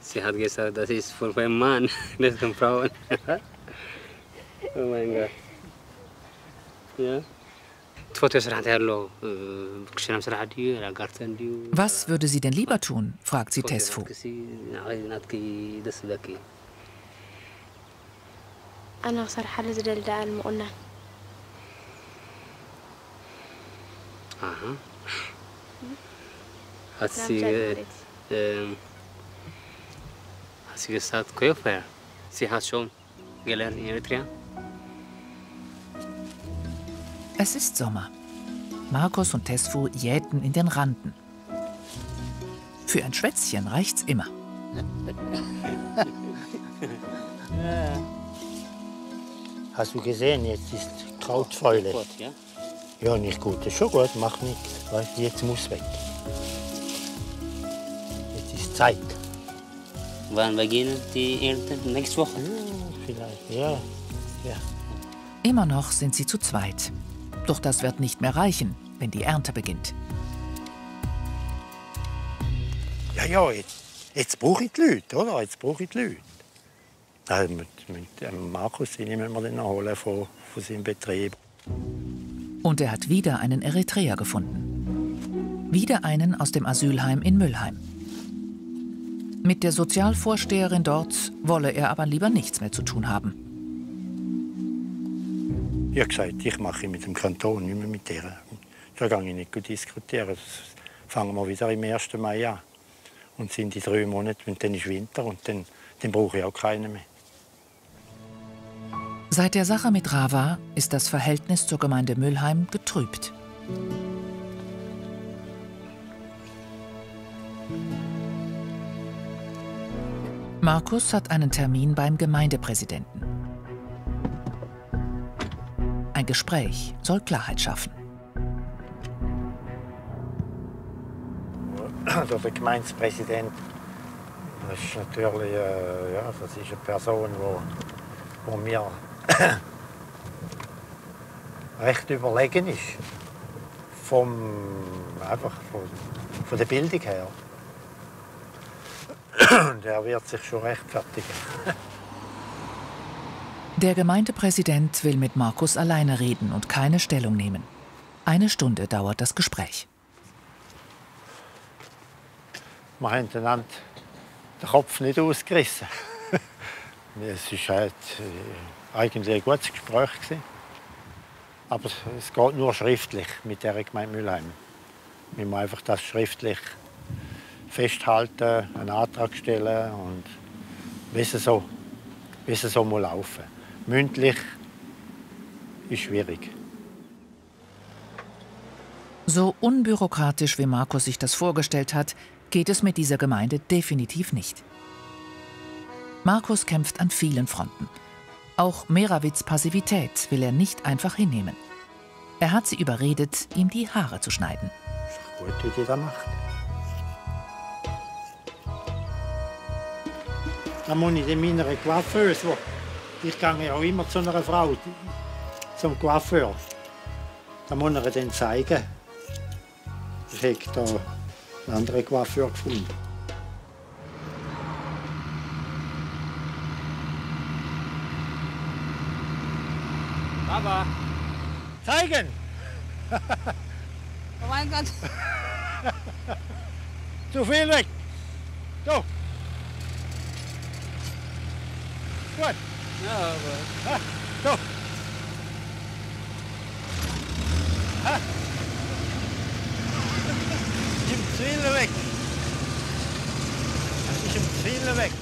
Sie hat gesagt, das ist von einem Mann, nicht sind Frauen. oh mein Gott. Ja. Äh, Was würde sie denn lieber tun? fragt sie Tesfu. أنا بصراحة لازم ألدع المؤنة sie, äh, hat sie gesagt, Koefer? Sie hat schon gelernt in Eritrea? Es ist Sommer. Markus und Tesfu jäten in den Randen. Für ein Schwätzchen reicht's immer. Hast du gesehen, jetzt ist Krautfäule. Ja? Ja, nicht gut. Ist schon gut, macht nichts. Jetzt muss weg. Zeit. Wann beginnen die Ernten? Nächste Woche? Vielleicht, ja. ja. Immer noch sind sie zu zweit. Doch das wird nicht mehr reichen, wenn die Ernte beginnt. Ja, ja, jetzt, jetzt brauche ich die Leute, oder? Jetzt brauche ich die Leute. Also mit, mit Markus den müssen wir noch holen von, von seinem Betrieb. Und er hat wieder einen Eritreer gefunden. Wieder einen aus dem Asylheim in Müllheim. Mit der Sozialvorsteherin dort wolle er aber lieber nichts mehr zu tun haben. Ich habe gesagt, ich mache mit dem Kanton, nicht mehr mit ihr. Da gehe ich nicht diskutieren. Das fangen wir wieder im 1. Mai an. Und sind die drei Monate, und dann ist Winter und dann, dann brauche ich auch keinen mehr. Seit der Sache mit Rava ist das Verhältnis zur Gemeinde Müllheim getrübt. Markus hat einen Termin beim Gemeindepräsidenten. Ein Gespräch soll Klarheit schaffen. Also der Gemeindepräsident ist natürlich äh, ja, das ist eine Person, wo, wo mir recht überlegen ist. Vom, einfach von, von der Bildung her. Und er wird sich schon rechtfertigen. Der Gemeindepräsident will mit Markus alleine reden und keine Stellung nehmen. Eine Stunde dauert das Gespräch. Wir haben den Kopf nicht ausgerissen. es war halt äh, eigentlich ein gutes Gespräch. Gewesen. Aber es geht nur schriftlich mit der Gemeinde Mülheim. Wir müssen einfach das schriftlich festhalten, einen Antrag stellen und wissen so, wissen so muss laufen. Mündlich ist schwierig. So unbürokratisch wie Markus sich das vorgestellt hat, geht es mit dieser Gemeinde definitiv nicht. Markus kämpft an vielen Fronten. Auch Merawits Passivität will er nicht einfach hinnehmen. Er hat sie überredet, ihm die Haare zu schneiden. Ist doch gut, wie die das macht. Dann muss ich meiner Coiffeuse, ich gehe auch immer zu einer Frau, zum Coiffeur. Da muss er dann zeigen. Ich habe da einen anderen Coiffeur gefunden. Papa. Zeigen! Oh mein Gott. Zu viel weg! So! Gut! Ja, aber. Ha, so! Ha! Ich zu viel weg! Ich zu viel weg!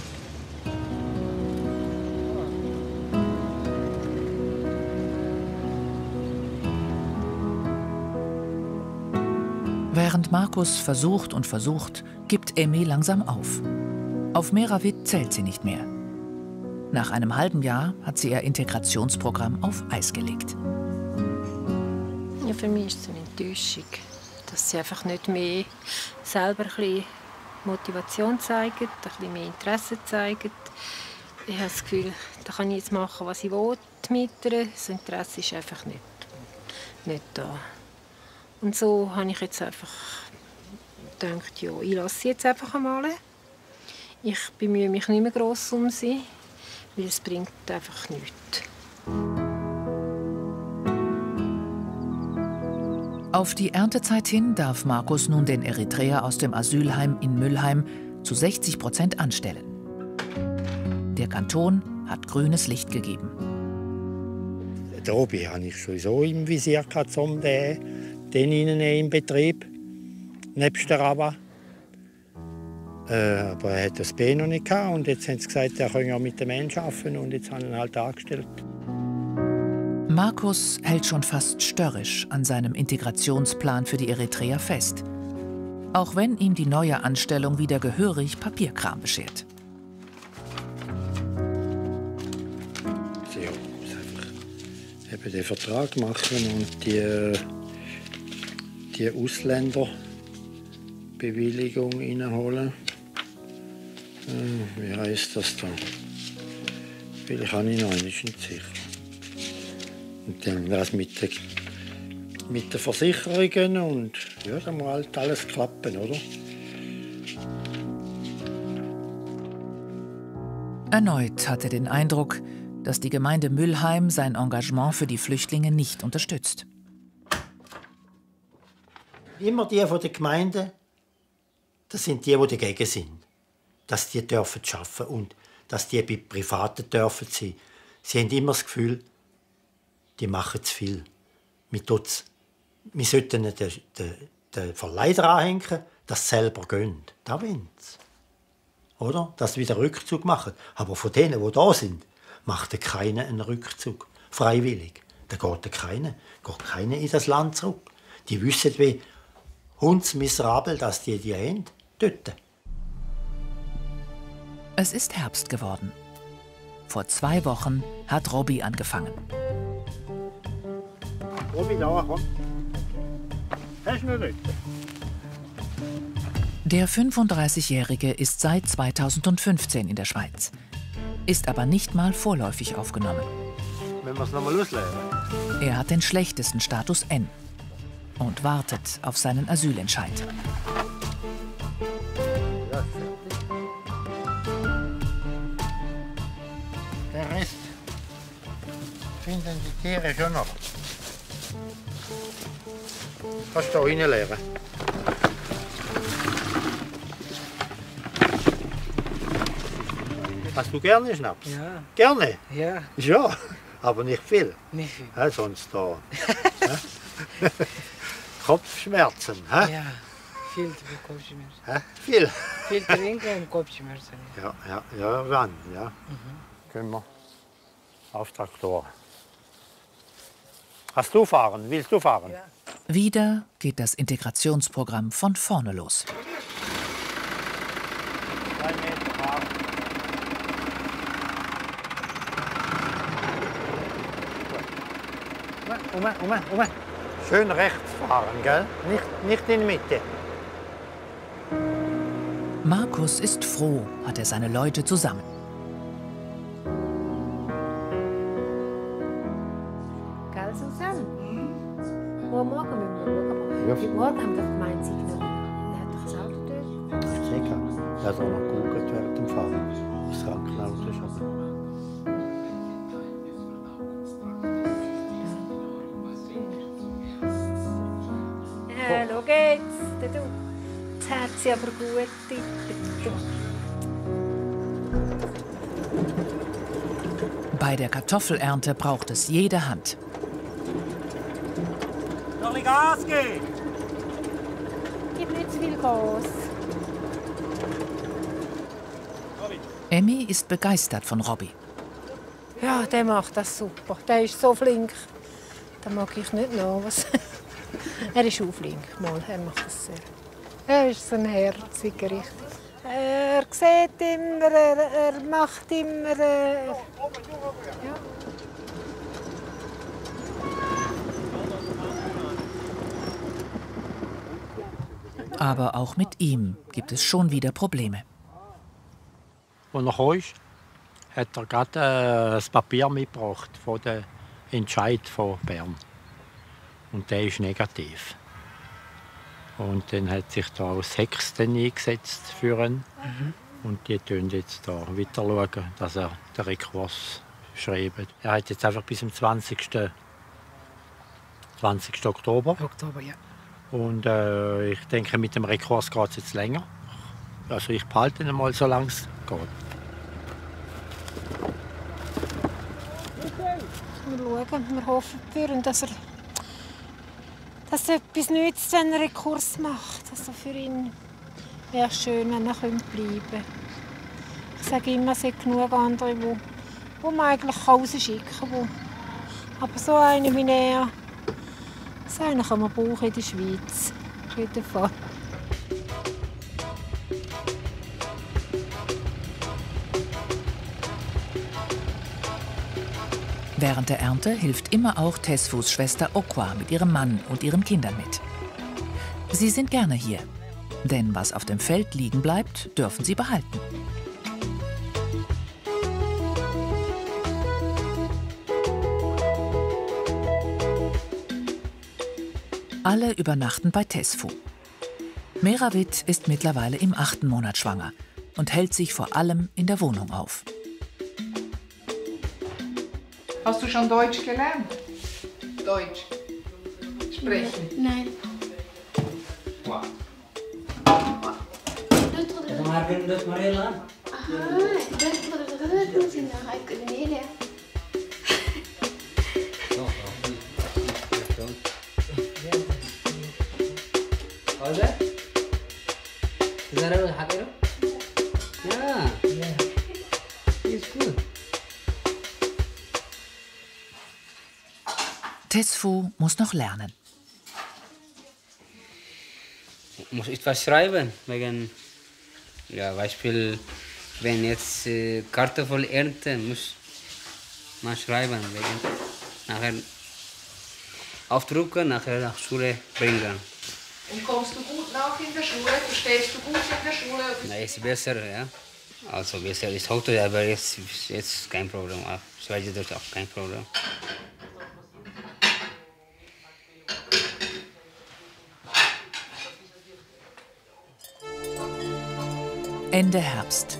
Während Markus versucht und versucht, gibt Emi langsam auf. Auf Merawit zählt sie nicht mehr. Nach einem halben Jahr hat sie ihr Integrationsprogramm auf Eis gelegt. Ja, für mich ist es eine Enttäuschung, dass sie einfach nicht mehr selber ein bisschen Motivation zeigen, ein bisschen mehr Interesse zeigen. Ich habe das Gefühl, da kann ich jetzt machen, was ich will mit ihr. Das Interesse ist einfach nicht, nicht da. Und so habe ich jetzt einfach gedacht, ja, ich lasse sie jetzt einfach einmal. Ich bemühe mich nicht mehr gross um sie, weil es bringt einfach nichts. Auf die Erntezeit hin darf Markus nun den Eritreer aus dem Asylheim in Müllheim zu 60 Prozent anstellen. Der Kanton hat grünes Licht gegeben. Den Obi habe ich sowieso im Visier gehabt, um den, den im Betrieb, nebst der Raba. Äh, aber er hat das B noch nicht gehabt und jetzt haben sie gesagt, er könne auch mit dem Menschen arbeiten und jetzt haben sie ihn halt angestellt. Markus hält schon fast störrisch an seinem Integrationsplan für die Eritreer fest. Auch wenn ihm die neue Anstellung wieder gehörig Papierkram beschert. Muss einfach eben den Vertrag machen und die, die Ausländerbewilligung reinholen. Äh, Wie heißt das da? Vielleicht habe ich noch einen, ist nicht sicher. Und dann das mit den, mit den Versicherungen und ja, dann muss halt alles klappen, oder? Erneut hat er den Eindruck, dass die Gemeinde Müllheim sein Engagement für die Flüchtlinge nicht unterstützt. Immer die von der Gemeinde, das sind die, die dagegen sind. Dass die dürfen arbeiten und dass die bei Privaten dürfen sein. Sie haben immer das Gefühl, die machen zu viel. Wir, wir sollten den, den, den Verleih dranhängen, sie selber gehen. Da wollen sie. Oder? Dass sie wieder Rückzug machen. Aber von denen, die da sind, macht keiner einen Rückzug. Freiwillig. Da geht keiner. Geht keiner in das Land zurück. Die wissen, wie hundsmiserabel dass die die haben. Dort. Es ist Herbst geworden. Vor zwei Wochen hat Robby angefangen. Robby, da, komm. Der 35-Jährige ist seit 2015 in der Schweiz, ist aber nicht mal vorläufig aufgenommen. Er hat den schlechtesten Status N und wartet auf seinen Asylentscheid. Tiere schon noch. Kannst du da reinleeren. Hast du gerne Schnaps? Ja. Gerne? Ja. Ja, aber nicht viel. Nicht viel. Ja, sonst da. Kopfschmerzen. Hä? Ja, viel Kopfschmerzen. Hä? Viel. Viel trinken und Kopfschmerzen. Ja, ja, ja, wann? Ja. Können wir auf Traktor. Hast du fahren? Willst du fahren? Ja. Wieder geht das Integrationsprogramm von vorne los. Um, um, um. Schön rechts fahren, gell? Nicht, nicht in die Mitte. Markus ist froh, hat er seine Leute zusammen. Ja. Heute Morgen haben wir gemeint, sie noch. Er hat doch das Auto dort. Sicher. Er hat auch noch gegoogelt während dem Fahren. Das Krankenauto ist aber. Ja, schau jetzt. Da du. Jetzt hat sie aber gut. Da, da. Bei der Kartoffelernte braucht es jede Hand. Noch ein Gas geben! Viel Gas. Emmy ist begeistert von Robby. Ja, der macht das super. Der ist so flink. Da mag ich nicht noch was. er ist auch flink. Mal, er macht das sehr. Er ist so ein herziger, richtig. Er sieht immer, er, er macht immer. Äh, ja. Aber auch mit ihm gibt es schon wieder Probleme. Als er kam, ist, hat er gerade äh, das Papier mitgebracht von dem Entscheid von Bern. Und der ist negativ. Und dann hat sich da das Hex dann eingesetzt für ihn. Und die schauen jetzt da weiter schauen, dass er den Rekurs schreibt. Er hat jetzt einfach bis zum 20. 20. Oktober. Oktober, ja. Und äh, ich denke, mit dem Rekurs geht es jetzt länger. Also ich behalte ihn mal, solange es geht. Wir schauen, wir hoffen für ihn, dass er, dass es etwas nützt, wenn er einen Kurs macht. Also für ihn wäre es schön, wenn er bleiben könnte. Ich sage immer, es gibt genug andere, die, die man eigentlich rausschicken kann. Aber so einen wie er, so einen kann man brauchen in der Schweiz. Auf jeden Fall. Während der Ernte hilft immer auch Tesfus Schwester Okwa mit ihrem Mann und ihren Kindern mit. Sie sind gerne hier, denn was auf dem Feld liegen bleibt, dürfen sie behalten. Alle übernachten bei Tesfu. Meravit ist mittlerweile im achten Monat schwanger und hält sich vor allem in der Wohnung auf. Hast du schon Deutsch gelernt? Deutsch. Sprechen? Nein. Kemarin udah Zara hat er? Ja. Ist gut. Tesfu muss noch lernen. muss etwas schreiben, wegen, ja, Beispiel, wenn jetzt äh, Kartoffel ernte, muss man schreiben, wegen, nachher aufdrucken, nachher nach Schule bringen. Und kommst du gut nach in der Schule? Verstehst du gut in der Schule? Na, ist besser, ja. Also besser ist heute, aber jetzt, jetzt kein Problem. Auch Schweizerdeutsch auch kein Problem. Ende Herbst.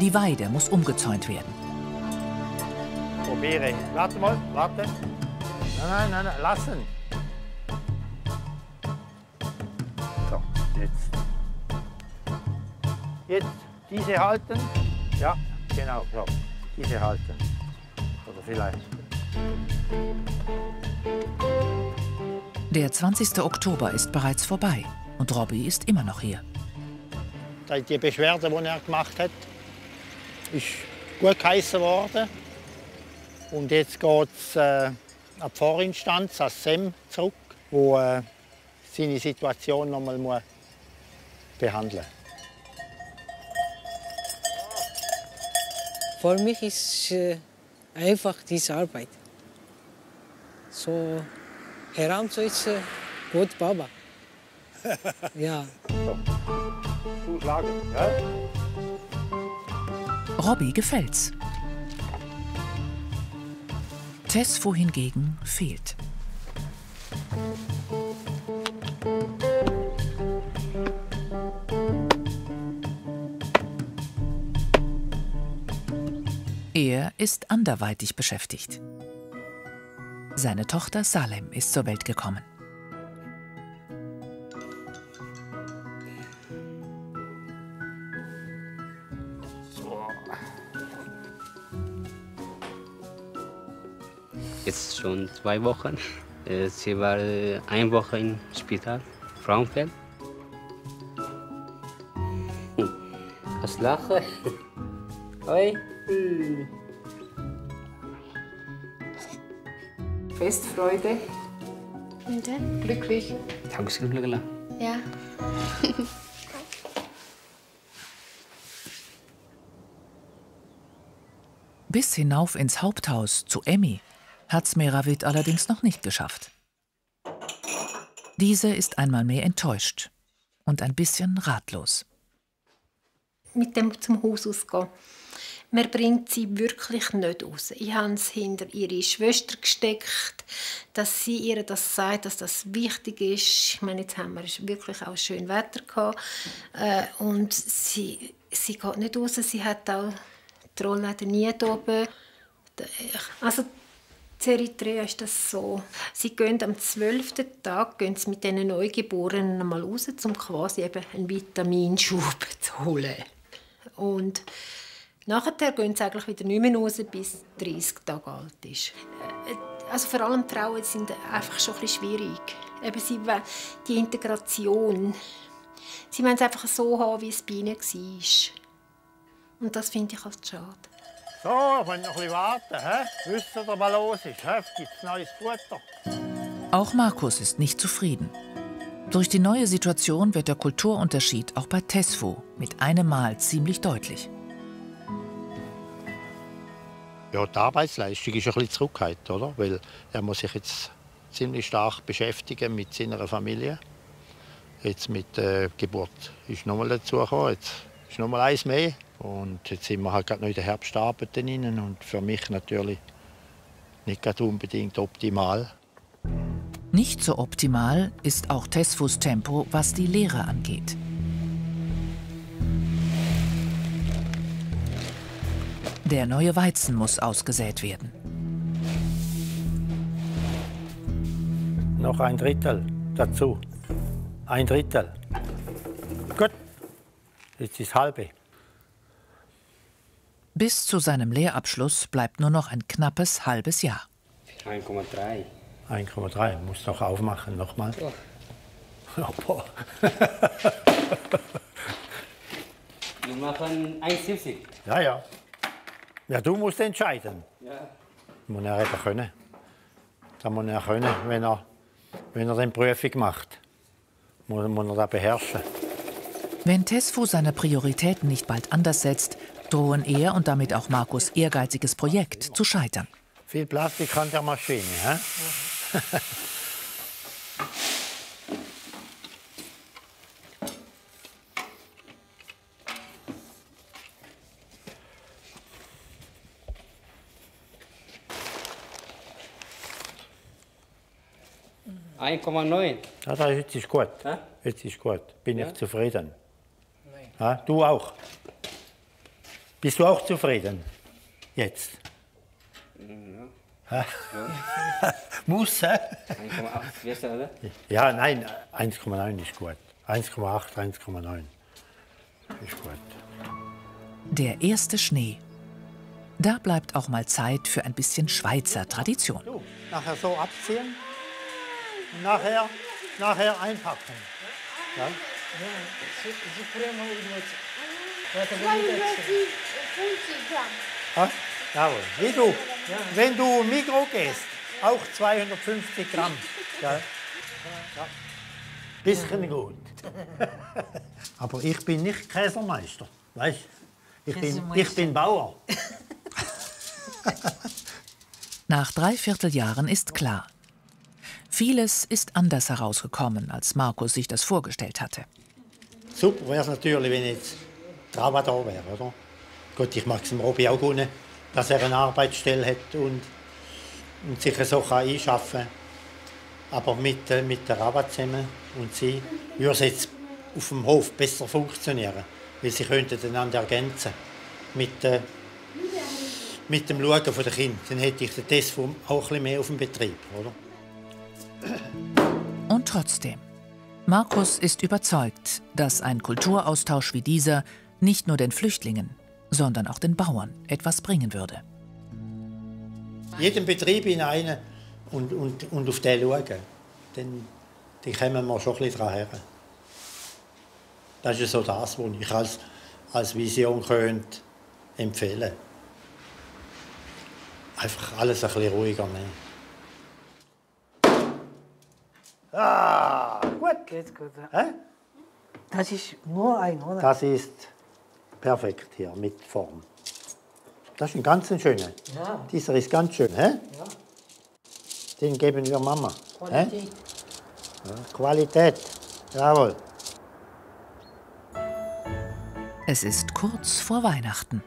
Die Weide muss umgezäunt werden. Probiere. Warte mal, warte. Nein, nein, nein, nein, lassen. Jetzt. Jetzt diese halten. Ja, genau, so. Diese halten. Oder vielleicht. Der 20. Oktober ist bereits vorbei und Robby ist immer noch hier. Die Beschwerde, die er gemacht hat, ist gut geheißen worden. Und jetzt geht es äh, an die Vorinstanz, an SEM zurück, wo äh, seine Situation noch mal behandeln Für mich ist äh, einfach diese Arbeit. So heranzusetzen, gut Baba. ja. Zuschlagen, ja? Robby gefällt's. Tesfu hingegen fehlt. Ist anderweitig beschäftigt. Seine Tochter Salem ist zur Welt gekommen. Jetzt schon zwei Wochen. Äh, Sie war äh, eine Woche im Spital, Frauenfeld. Hm. Das Lachen. Oi. Festfreude, Und dann? glücklich. Tagus glücklich. Ja. Bis hinauf ins Haupthaus zu Emmy hat's Meravit allerdings noch nicht geschafft. Diese ist einmal mehr enttäuscht und ein bisschen ratlos. mit dem zum Haus ausgehen. Man bringt sie wirklich nicht raus. Ich habe es hinter ihre Schwester gesteckt, dass sie ihr das sagt, dass das wichtig ist. Ich meine, jetzt haben wir wirklich auch schön Wetter gehabt. Äh, und sie, sie geht nicht raus. Sie hat auch die Rollläden nie oben. Also in Eritrea ist das so. Sie gehen am 12. Tag gehen sie mit diesen Neugeborenen mal raus, um quasi eben einen Vitaminschub zu holen. Und nachher gehen sie eigentlich wieder nicht mehr raus, bis 30 Tage alt ist. Äh, Also vor allem die Frauen sind einfach schon ein bisschen schwierig. Eben sie, wollen die Integration. Sie wollen es einfach so haben, wie es bei ihnen war. Und das finde ich halt schade. So, wir können noch ein bisschen warten. He? Wissen ihr, was los ist? Gibt es neues Futter? Auch Markus ist nicht zufrieden. Durch die neue Situation wird der Kulturunterschied auch bei Tesfu mit einem Mal ziemlich deutlich. Ja, die Arbeitsleistung ist ein bisschen zurückgehalten, oder? Weil er muss sich jetzt ziemlich stark beschäftigen mit seiner Familie. Jetzt mit der äh, Geburt ist noch mal dazugekommen. Jetzt ist noch mal eins mehr. Und jetzt sind wir halt gerade noch in der Herbstarbeit drin und für mich natürlich nicht gerade unbedingt optimal. Nicht so optimal ist auch Tesfus Tempo, was die Lehre angeht. Der neue Weizen muss ausgesät werden. Noch ein Drittel dazu. Ein Drittel. Gut. Jetzt ist halbe. Bis zu seinem Lehrabschluss bleibt nur noch ein knappes halbes Jahr. 1,3. 1,3. Muss noch aufmachen, nochmal. Oh, boah. Wir machen 1,70. ja, ja. Ja, du musst entscheiden. Ja. Muss er eben können. Das muss er können, wenn er, wenn er die Prüfung macht. Muss, muss er das beherrschen. Wenn Tesfu seine Prioritäten nicht bald anders setzt, drohen er und damit auch Markus ehrgeiziges Projekt zu scheitern. Viel Plastik an der Maschine. Hä? 1,9. Ja, das jetzt ist gut. Hä? Jetzt ist gut. Bin Ja? ich zufrieden. Ja, du auch. Bist du auch zufrieden? Jetzt? Ja. Muss, hä? 1,8. Weißt du, oder? Ja, nein, 1,9 ist gut. 1,8, 1,9 ist gut. Der erste Schnee. Da bleibt auch mal Zeit für ein bisschen Schweizer Tradition. So, nachher so abziehen nachher, nachher einpacken. Ja? Ah, jawohl. Wie du, wenn du Mikro gehst, auch 250 Gramm. Ja. Ja. Bisschen gut. Aber ich bin nicht Käsermeister, weißt? Ich bin, ich bin Bauer. Nach drei Vierteljahren ist klar. Vieles ist anders herausgekommen, als Markus sich das vorgestellt hatte. Super wäre es natürlich, wenn jetzt Trava da wäre, oder? Gut, ich mag es dem Robby auch gut, dass er eine Arbeitsstelle hat und, und sich so kann einschaffen kann. Aber mit, äh, mit der Rava zusammen und sie würde es jetzt auf dem Hof besser funktionieren, weil sie könnten einander ergänzen mit, äh, mit dem Schauen der Kinder. Dann hätte ich den Test auch ein bisschen mehr auf dem Betrieb, oder? Und trotzdem. Markus ist überzeugt, dass ein Kulturaustausch wie dieser nicht nur den Flüchtlingen, sondern auch den Bauern etwas bringen würde. jeden Betrieb hinein und, und, und auf den schauen. Dann, dann kommen wir schon ein bisschen dran her. Das ist so das, was ich als, als Vision könnte empfehlen Einfach alles ein bisschen ruhiger nehmen. Ah, gut. Geht's gut. Hä? Das ist nur ein, oder? Das ist perfekt hier mit Form. Das ist ein ganz schöner. Ja. Dieser ist ganz schön, hä? Ja. Den geben wir Mama. Hä? Qualität. Ja, Qualität. Jawohl. Es ist kurz vor Weihnachten.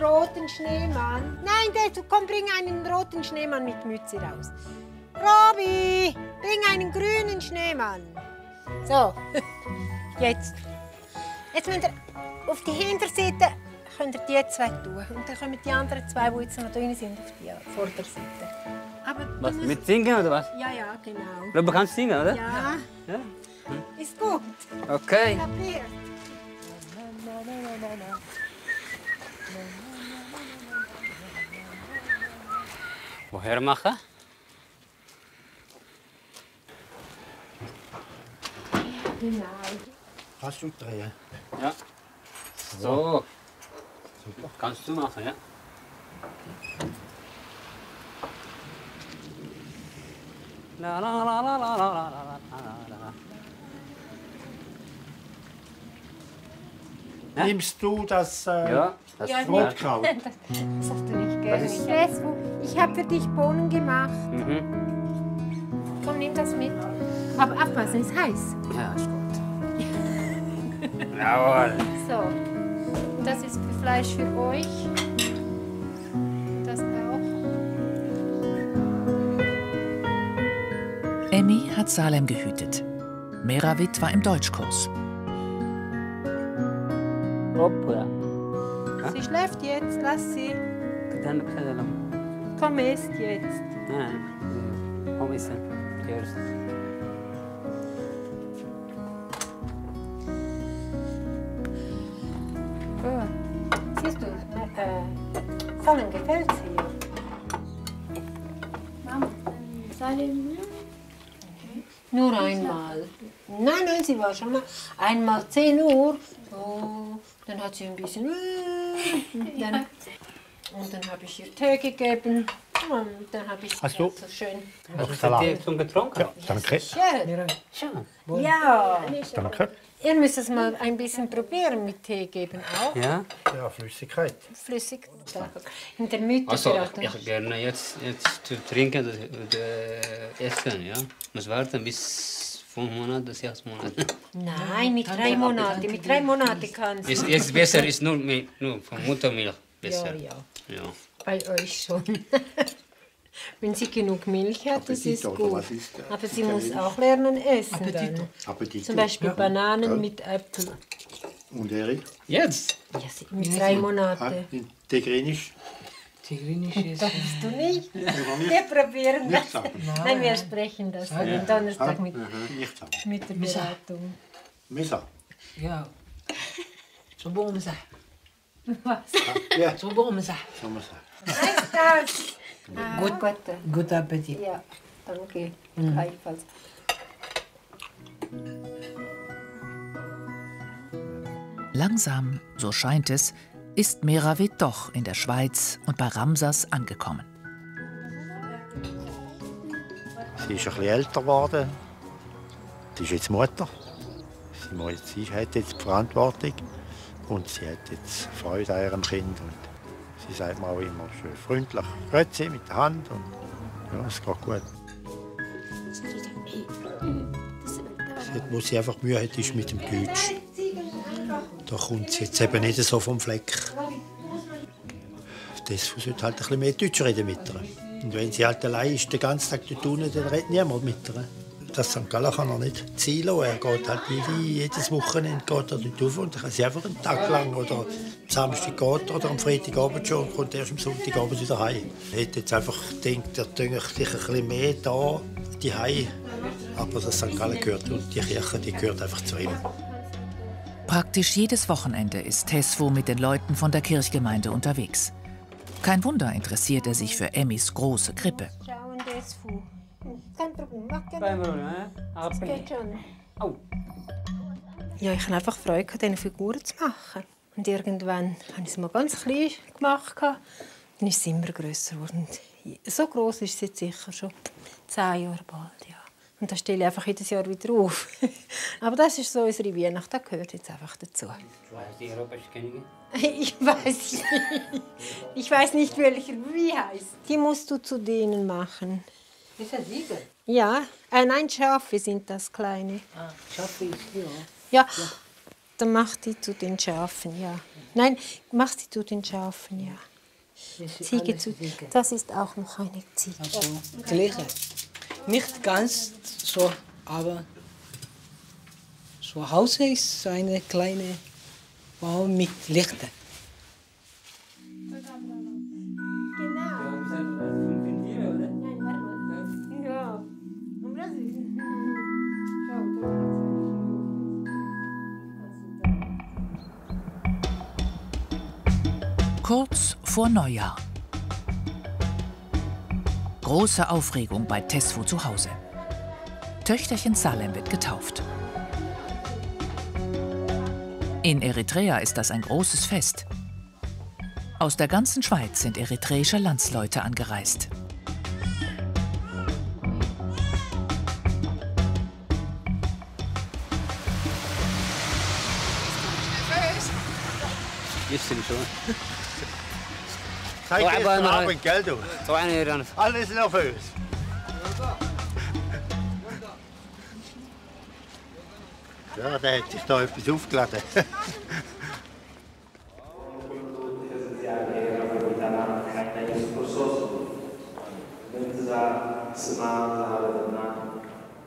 Einen roten Schneemann? Nein, Tesfu, komm, bring einen roten Schneemann mit Mütze raus. Robi, bring einen grünen Schneemann. So, jetzt. Jetzt müsst ihr auf die Hinterseite könnt ihr die zwei tun. Und dann kommen die anderen zwei, die jetzt noch drin sind, auf die Vorderseite. Aber du Was, musst- mit singen oder was? Ja, ja, genau. Du kannst singen, oder? Ja, Ja. ist gut. Okay. Kapiert. Woher machen? Genau. Hast du drehen? Ja. So. Kannst du machen, ja? La la la la la la la la la. Nimmst du das, äh, Ja, das Ja, ist Rotkraut? Das, das hast du nicht Tesfu, ich habe für dich Bohnen gemacht. Mhm. Komm, nimm das mit. Aber aufpassen, es ist heiß. Ja, ist gut. Jawohl. So. Und das ist für Fleisch für euch. Das auch. Emmy hat Salem gehütet. Meravit war im Deutschkurs. Sie lass sie. Komm, isst jetzt. Oh. Siehst du, äh, Salem gefällt sie hier. Salim, Nur einmal. Nein, nein, sie war schon mal einmal 10 Uhr. Oh, dann hat sie ein bisschen. Und dann, und dann habe ich ihr Tee gegeben. Und dann habe ich sie Hast du- so schön. Noch Salat. zum getrunken? Ja, danke. Ja. ja. Danke. Ihr müsst es mal ein bisschen probieren mit Tee geben auch. Ja. Ja, Flüssigkeit. Flüssig. In der Mitte Also, ich gerne jetzt, jetzt zu trinken und äh, essen, ja. Muss warten bis fünf Monate, sechs Monate. Nein, mit drei Monaten. Mit drei Monaten kann sie. Ist, jetzt besser ist nur, nur von Muttermilch besser. Ja, ja. ja. Bei euch schon. Wenn sie genug Milch hat, das ist gut. was ist, Aber sie muss auch lernen essen dann. Appetito. Zum Beispiel Ja. Bananen Ja. mit Äpfel. Und Erik? Jetzt? Ja, mit drei Monaten. Ah, in Tigrinisch? Tigrinisch ist. Das du nicht? nicht. Wir probieren Nicht das. sagen. Nein, wir sprechen das am Donnerstag Ah, mit, mit der. Beratung. Misa. Ja. So zeg. Was? Ja, So bom zeg. soll man sagen. Freitag! Gut, Gute. gut Appetit. Ja, danke. Mhm. Gleichfalls. Langsam, so scheint es, ist Meravit doch in der Schweiz und bei Ramsas angekommen. Sie ist ein bisschen älter geworden. Sie ist jetzt Mutter. Sie, muss jetzt, sie hat jetzt die Verantwortung und sie hat jetzt Freude an ihrem Kind. Und sie sagt mir auch immer schön freundlich Grüezi mit der Hand und ja, es geht gut. Sie hat, wo sie einfach Mühe hat, ist mit dem Deutsch. Da kommt sie jetzt eben nicht so vom Fleck. Das sollte halt ein bisschen mehr Deutsch reden mit ihr. Und wenn sie halt allein ist, den ganzen Tag dort unten, dann redet niemand mit ihr. Das St. Gallen kann er nicht ziehen lassen. Er geht halt jede, jedes Wochenende geht er dort auf und dann kann sie einfach einen Tag lang oder am Samstag geht er oder am Freitagabend schon und kommt erst am Sonntagabend wieder heim. Er hat jetzt einfach gedacht, er dünkt sich ein bisschen mehr da, die. Aber das St. Gallen gehört und die Kirche, die gehört einfach zu ihm. Praktisch jedes Wochenende ist Tesfu mit den Leuten von der Kirchgemeinde unterwegs. Kein Wunder interessiert er sich für Emmys große Krippe. Ja, ich hatte einfach Freude, diese Figuren zu machen. Und irgendwann habe ich es mal ganz klein gemacht. Dann ist es immer grösser geworden. So groß ist es jetzt sicher schon. Zehn Jahre bald, ja. Und das stelle ich einfach jedes Jahr wieder auf. Aber das ist so unsere Weihnacht, das gehört jetzt einfach dazu. Die europäische Königin? Ich weiß nicht. Ich weiß nicht, welcher wie heißt. Die musst du zu denen machen. Ist das Sieger? Ja, äh, nein, Schafe sind das kleine. Ah, Schaffe ist hier. Ja, dann mach die zu den Schafen, ja. Nein, mach sie zu den Schafen, ja. Ziege zu. Das ist auch noch eine Ziege. Also, gleiche. Nicht ganz so, aber so Haus ist eine kleine Baum mit Lichter. Kurz vor Neujahr. Große Aufregung bei Tesfu zu Hause. Töchterchen Salem wird getauft. In Eritrea ist das ein großes Fest. Aus der ganzen Schweiz sind eritreische Landsleute angereist. Bisschen schon. Take this and mal would go to it. طبعا يا رانف. I'll listen off first. Ja, der hat sich da etwas aufgeladen.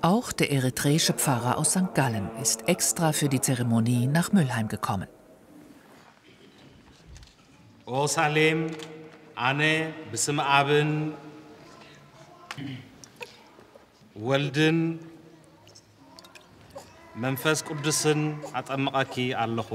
Auch der eritreische Pfarrer aus St. Gallen ist extra für die Zeremonie nach Müllheim gekommen. Rosalem ኣነ ብስም ኣብን ወልድን መንፈስ ቅዱስን ኣጠምቐኪ ኣለኹ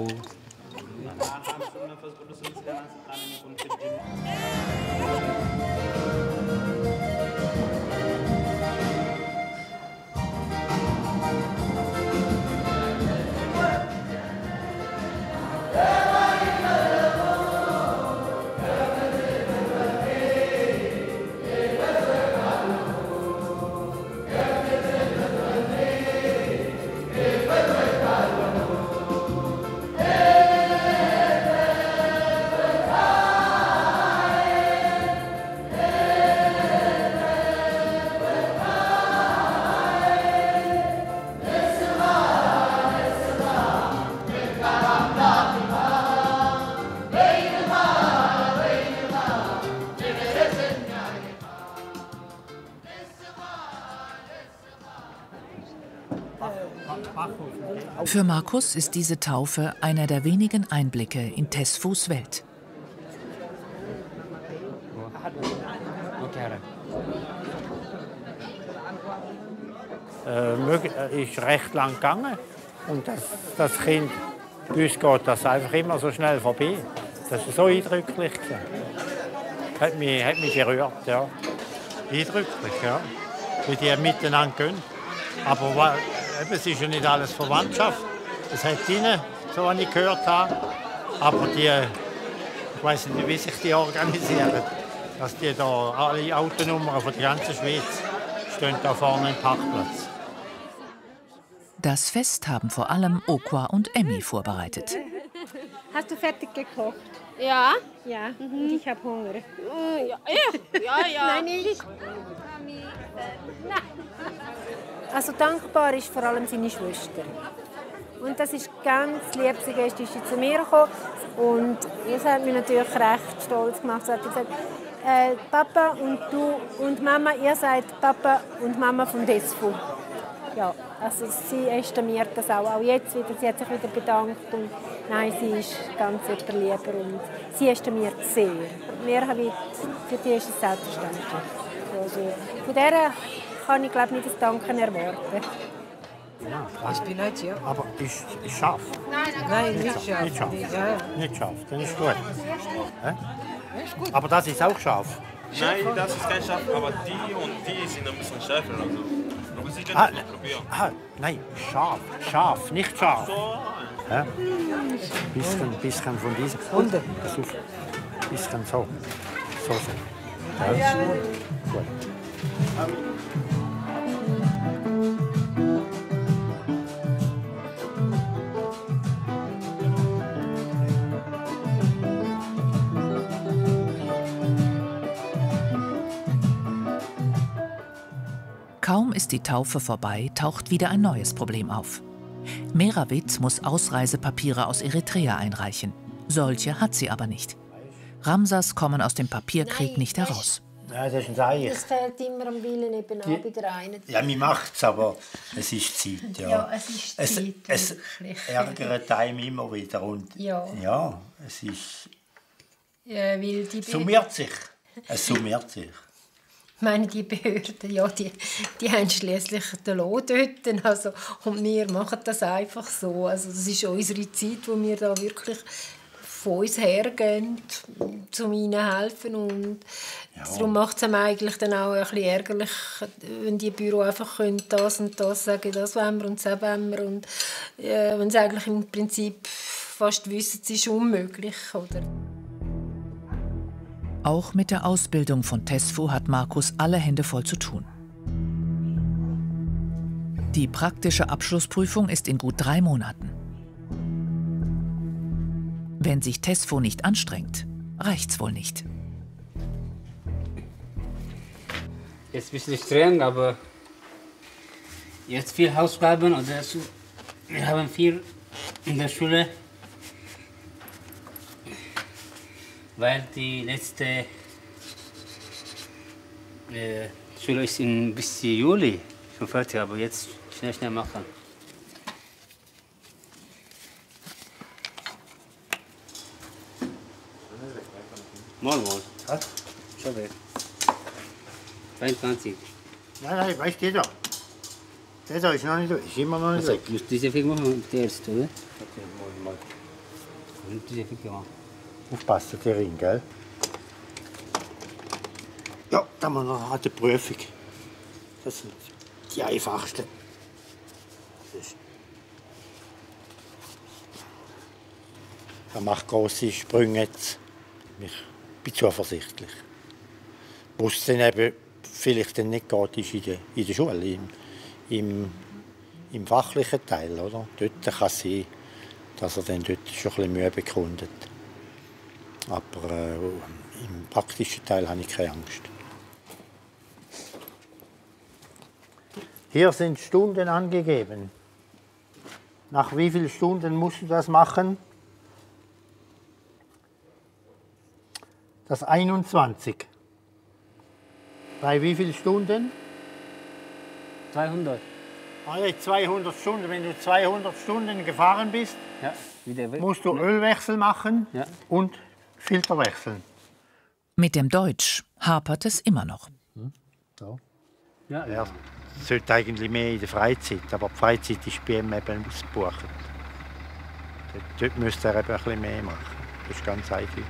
Für Markus ist diese Taufe einer der wenigen Einblicke in Tesfus Welt. Äh, äh, ist recht lang gegangen. Und das, das Kind, bei uns geht das einfach immer so schnell vorbei. Das war so eindrücklich. Hat mich, hat mich gerührt, ja. Eindrücklich, ja. Wie die miteinander gehen. Aber es ist ja nicht alles Verwandtschaft. Es hat ihnen, so was ich gehört habe. Aber die, ich weiß nicht, wie sich die organisieren. Dass die da alle Autonummern von der ganzen Schweiz stehen da vorne im Parkplatz. Das Fest haben vor allem Okwa und Emmy vorbereitet. Hast du fertig gekocht? Ja. Ja, und ich habe Hunger. Ja, ja, ja. ja. Nein, nicht. Also dankbar ist vor allem seine Schwester. Und das ist ganz lieb. Sie gestern ist zu mir gekommen und das hat mich natürlich recht stolz gemacht. Sie hat gesagt, äh, Papa und du und Mama, ihr seid Papa und Mama von Desfu. Ja, also sie estimiert das auch, auch jetzt wieder. Sie hat sich wieder bedankt und nein, sie ist ganz lieber und sie estimiert sehr. Haben für die ist es selbstverständlich. Also, von der kann ich glaube nicht das Danken erwarten. Ich bin nicht, ja. Aber ist, ist scharf? Nein, nein, nicht scharf. Nicht scharf. Nicht, ja. Scharf, dann ist gut. Hä? Aber das ist auch scharf. Nein, das ist kein Schaf, aber die und die sind ein bisschen schärfer. Also. Aber Sie können Ah, es probieren. ah, nein, scharf. Scharf, nicht scharf. Hä? Bisschen, bisschen von diesem. Und? Pass auf. Bisschen so. So, so. Ja. Gut. Kaum ist die Taufe vorbei, taucht wieder ein neues Problem auf. Merawit muss Ausreisepapiere aus Eritrea einreichen. Solche hat sie aber nicht. Ramsas kommen aus dem Papierkrieg nicht heraus. Ja, das ist ein Seich. Es fehlt immer am Willen eben auch bei der einen. Ja, mir macht es, aber es ist Zeit. Ja, Ja, es ist es, Zeit, Es wirklich. ärgert einem immer wieder. Und Ja. ja, es ist, Ja, weil die summiert sich. Es summiert sich. Ich meine, die Behörden, ja, die, die haben schließlich den Lohn dort. Also, und wir machen das einfach so. Also, das ist unsere Zeit, wo wir da wirklich von uns hergehen, um ihnen helfen. Und darum macht es einem eigentlich dann auch ein bisschen ärgerlich, wenn die Büro einfach können, das und das sagen, das wollen wir und das wollen wir. Und äh, wenn sie eigentlich im Prinzip fast wissen, es ist unmöglich. Oder? Auch mit der Ausbildung von Tesfu hat Markus alle Hände voll zu tun. Die praktische Abschlussprüfung ist in gut drei Monaten. Wenn sich Tesfu nicht anstrengt, reicht's wohl nicht. Jetzt ein bisschen streng, aber jetzt viel Hausaufgaben oder so. Wir haben viel in der Schule, weil die letzte äh, Schule ist in bis Juli. Schon fertig, aber jetzt schnell, schnell machen. Morgen, morgen. Was? Schon weg. 22. Nein, nein, weißt du, der da. Der da ist noch nicht, ist immer noch nicht Also, weg. musst du diese Fick machen, der erste, oder? Okay, mal, mal. Und diese Fick machen. Aufpassen, der Ring, gell? Ja, dann haben wir noch eine Prüfung. Das sind die einfachsten. Er macht große Sprünge jetzt. Ich bin zuversichtlich. Wo es dann eben vielleicht dann nicht geht, ist in der, in der Schule, im, im, im fachlichen Teil. Oder? Dort kann es sein, dass er dann dort schon ein bisschen Mühe bekundet. Aber äh, im praktischen Teil habe ich keine Angst. Hier sind Stunden angegeben. Nach wie vielen Stunden musst du das machen? Das 21. Bei wie vielen Stunden? 200. Alle 200 Stunden. Wenn du 200 Stunden gefahren bist, Ja, musst du Ölwechsel machen Ja. und Filter wechseln. Mit dem Deutsch hapert es immer noch. So. Ja, Er sollte eigentlich mehr in der Freizeit, aber die Freizeit ist bei ihm eben ausgebucht. Dort, dort müsste er eben ein bisschen mehr machen. Das ist ganz eindeutig.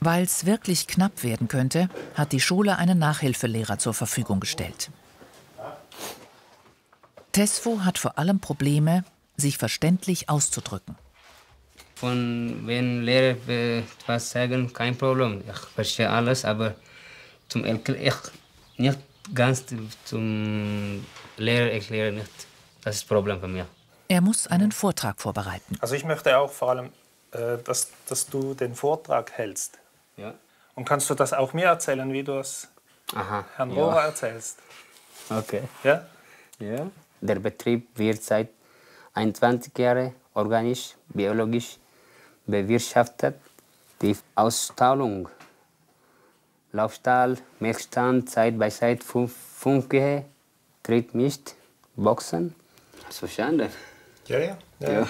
Weil es wirklich knapp werden könnte, hat die Schule einen Nachhilfelehrer zur Verfügung gestellt. Tesfo hat vor allem Probleme, sich verständlich auszudrücken. Von wenn Lehrer äh, was sagen, kein Problem. Ich verstehe alles, aber zum Erklären, ich nicht ganz zum Lehrer erklären nicht. Das ist das Problem für mich. Er muss einen Vortrag vorbereiten. Also ich möchte auch vor allem, äh, dass, dass du den Vortrag hältst. Ja. Und kannst du das auch mir erzählen, wie du es Aha. Herrn ja. Rohrer erzählst? Okay. Ja? Ja. Der Betrieb wird seit 21 Jahren organisch, biologisch bewirtschaftet. Die Ausstrahlung, Laufstall, Milchstand, Side by Side, fünf, fünf Gehe, Boxen. Hast du verstanden? Ja, ja. ja. Ja.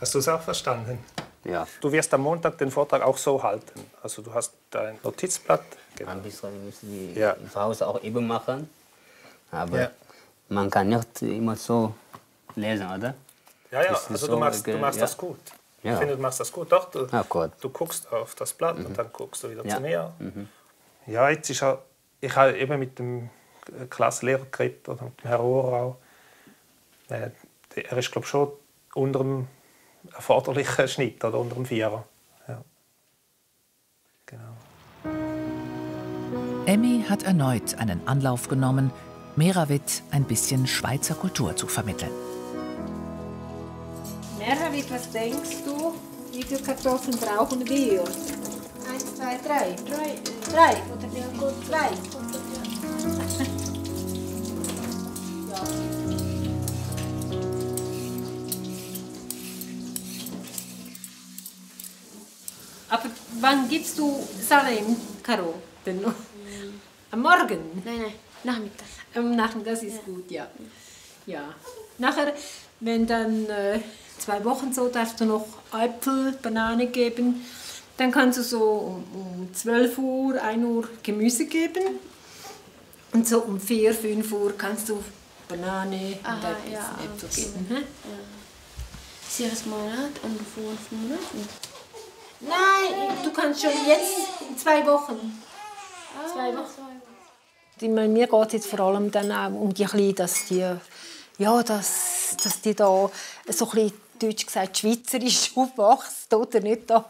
Hast du es auch verstanden? Ja. Du wirst am Montag den Vortrag auch so halten. Also du hast dein Notizblatt. Genau. Ein bisschen müssen die Ja. zu Hause auch eben machen. Aber Ja. man kann nicht immer so lesen, oder? Ja, ja, also so, du machst, du machst ja. das gut. Ja. Ich finde, du machst das gut. Doch, du, gut. du guckst auf das Blatt und dann guckst du wieder Ja. zu mir. Mhm. Ja, jetzt ist er, ich habe eben mit dem Klassenlehrer geredet, oder mit dem Herrn Rohrau. Äh, er ist, glaube ich, schon unter dem erforderlichen Schnitt oder unter dem Vierer. Ja. Genau. Emmy hat erneut einen Anlauf genommen, Merawit ein bisschen Schweizer Kultur zu vermitteln. Merawit, was denkst du? Wie viele Kartoffeln brauchen wir? Eins, zwei, drei. Drei. Drei. Oder wie viel? Drei. Aber wann gibst du Salem, Caro? Denn noch? Am Morgen? Nein, nein, Nachmittag. Am Nachmittag, das ist gut, ja. ja. Nachher, wenn dann äh, zwei Wochen so, darfst du noch Äpfel, Banane geben. Dann kannst du so um, um 12 Uhr, 1 Uhr Gemüse geben. Und so um 4, 5 Uhr kannst du Banane und Aha, Äpfel, ja, Äpfel geben. Hm? Sechs Monate und fünf Monate. Nein, du kannst schon jetzt in zwei Wochen. Zwei Wochen. Ich meine, mir geht es jetzt vor allem dann auch um die Kleinen, dass die, ja, dass, dass die da so ein bisschen, deutsch gesagt, schweizerisch aufwachsen, oder nicht da,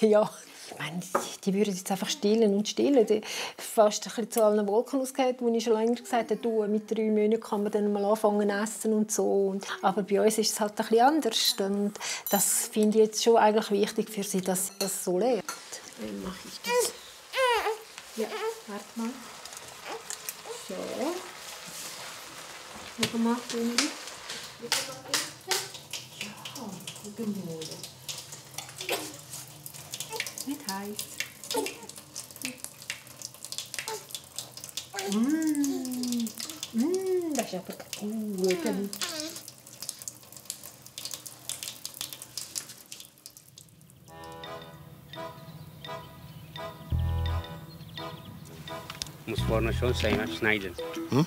ja. Ich meine, die würden jetzt einfach stillen und stillen. Die fast ein bisschen zu allen Wolken ausgehen, wo ich schon länger gesagt habe, du, mit drei Monaten kann man dann mal anfangen zu essen und so. Aber bei uns ist es halt ein bisschen anders. Und das finde ich jetzt schon eigentlich wichtig für sie, dass sie das so lernt. Dann mache ich das. Ja, warte mal. So. Noch Wendy. Ja, guten Heiß. Mmh. ist aber gut. Muss vorne schon sein, ne? schneiden. Hm?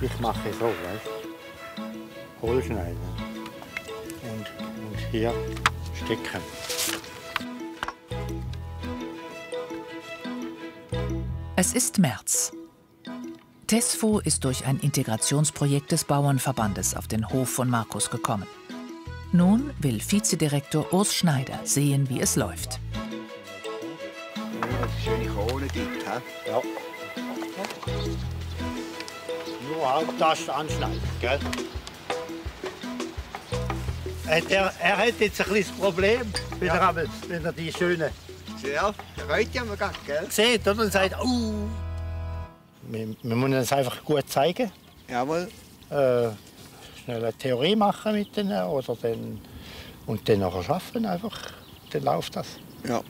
Ich mache so, weißt du? Hohlschneiden. Und, und hier stecken. Es ist März. Tesfo ist durch ein Integrationsprojekt des Bauernverbandes auf den Hof von Markus gekommen. Nun will Vizedirektor Urs Schneider sehen, wie es läuft. schöne Krone gibt. He? Ja. Nur das anschneiden, gell? Er, er hat jetzt ein kleines Problem, wenn, er, einmal- wenn er die schöne Ja, reut ja mal grad, gell? sieht oder? und sagt, uh. Wir, wir müssen es einfach gut zeigen. Jawohl. Äh, schnell eine Theorie machen mit denen oder dann, und dann nachher arbeiten einfach. Dann läuft das. Ja.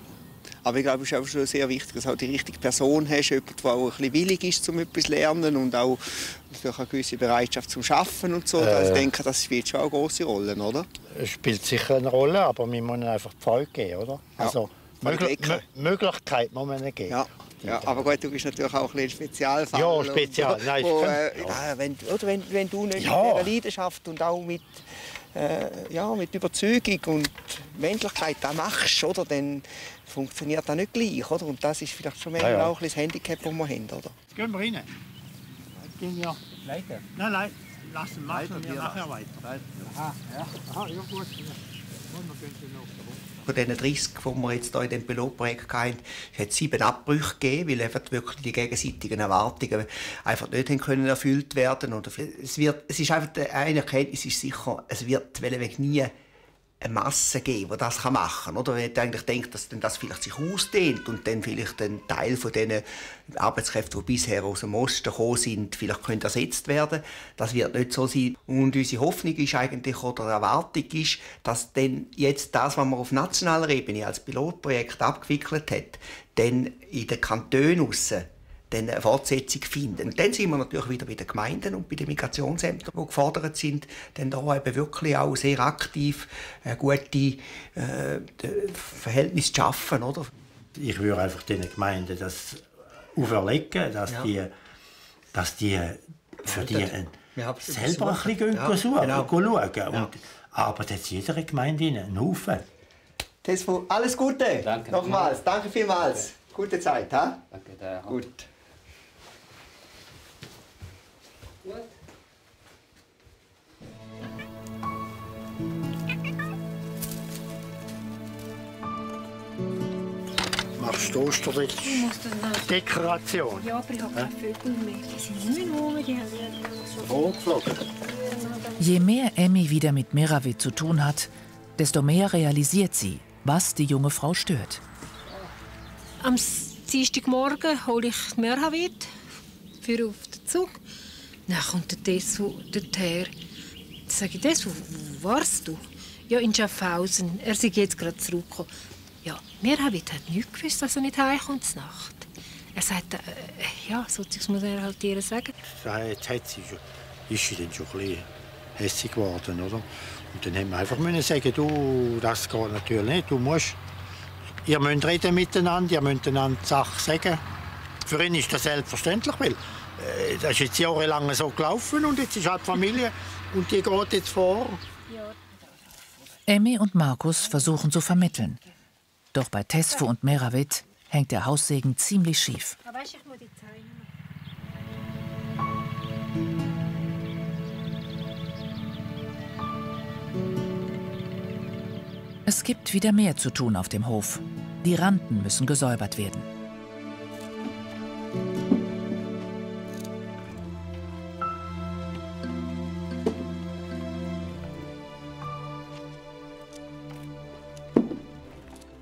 Aber ich glaube, es ist auch schon sehr wichtig, dass du die richtige Person hast, jemand, der auch ein bisschen willig ist, um etwas zu lernen und auch natürlich eine gewisse Bereitschaft zum Schaffen und so. Äh. Also ich denke, das spielt schon auch große Rollen, oder? Es spielt sicher eine Rolle, aber wir müssen einfach die Freude geben, oder? Also, Von der Möglich. Mö- Möglichkeit muss man geben. Ja. Ja, aber gut, du bist natürlich auch ein Spezialfall. Ja, spezial. Nein, wo, äh, ja. äh, wenn, oder wenn, wenn du nicht Ja. mit dieser Leidenschaft und auch mit, äh, ja, mit Überzeugung und Menschlichkeit das machst, oder, dann funktioniert das nicht gleich. Oder? Und das ist vielleicht schon manchmal Ja, ja. auch ein bisschen das Handicap, das wir haben. Oder? Jetzt gehen wir rein. Gehen wir. Weiter? Nein, nein, lassen machen Weiter, wir wir nachher weiter. Aha, ja. Aha, ja gut. Und wir gehen dann noch. Von diesen 30, die wir jetzt hier in diesem Pilotprojekt hatten, hat es sieben Abbrüche gegeben, weil einfach wirklich die gegenseitigen Erwartungen einfach nicht haben können erfüllt werden. Oder es es ist einfach eine Erkenntnis ist sicher, es wird wellenweg nie eine Masse geben, die das machen kann. Oder wenn ich eigentlich denkt, dass dann das vielleicht sich ausdehnt und dann vielleicht ein Teil von diesen Arbeitskräften, die bisher aus dem Osten gekommen sind, vielleicht können ersetzt werden. Das wird nicht so sein. Und unsere Hoffnung ist eigentlich, oder Erwartung ist, dass dann jetzt das, was man auf nationaler Ebene als Pilotprojekt abgewickelt hat, dann in den Kantonen aussen dann eine Fortsetzung finden. Und dann sind wir natürlich wieder bei den Gemeinden und bei den Migrationsämtern, die gefordert sind, dann da eben wirklich auch sehr aktiv eine gute äh, de- Verhältnis zu schaffen, oder? Ich würde einfach den Gemeinden das auferlegen, dass Ja. die, dass die für die ein, Ja, selber ein suchen. bisschen Ja, suchen, genau. schauen. Und arbeitet jetzt jede Gemeinde einen Haufen. Tesfo, alles Gute. Danke. Nochmals, danke vielmals. Gute Zeit, ha? Danke, da Gut. Machst du noch- Dekoration? Ja, aber ich habe keine Vögel mehr. Die sind nicht mehr rum, die haben ja Rotflocken. Je mehr Emmy wieder mit Meravi zu tun hat, desto mehr realisiert sie, was die junge Frau stört. Am Dienstagmorgen hole ich die Mehrhavit für auf den Zug. Dann kommt der Desu dorthin. Dann ich, Desu, wo warst du? Ja, in Schaffhausen. Er sei jetzt gerade zurückgekommen. Ja, Mehrhavit hat nicht gewusst, dass er nicht heimkommt Nacht. Er sagt, äh, ja, so muss er halt ihr sagen. Ja, Jetzt hat sie schon, ist sie dann schon ein bisschen hässlich geworden, oder? Und dann haben wir einfach sagen, du, das geht natürlich nicht, du musst, ihr müsst reden miteinander, ihr müsst einander Sachen sagen. Für ihn ist das selbstverständlich, weil äh, das ist jetzt jahrelang so gelaufen und jetzt ist halt Familie und die geht jetzt vor. Emmy und Markus versuchen zu vermitteln. Doch bei Tesfo und Meravit hängt der Haussegen ziemlich schief. Es gibt wieder mehr zu tun auf dem Hof. Die Randen müssen gesäubert werden.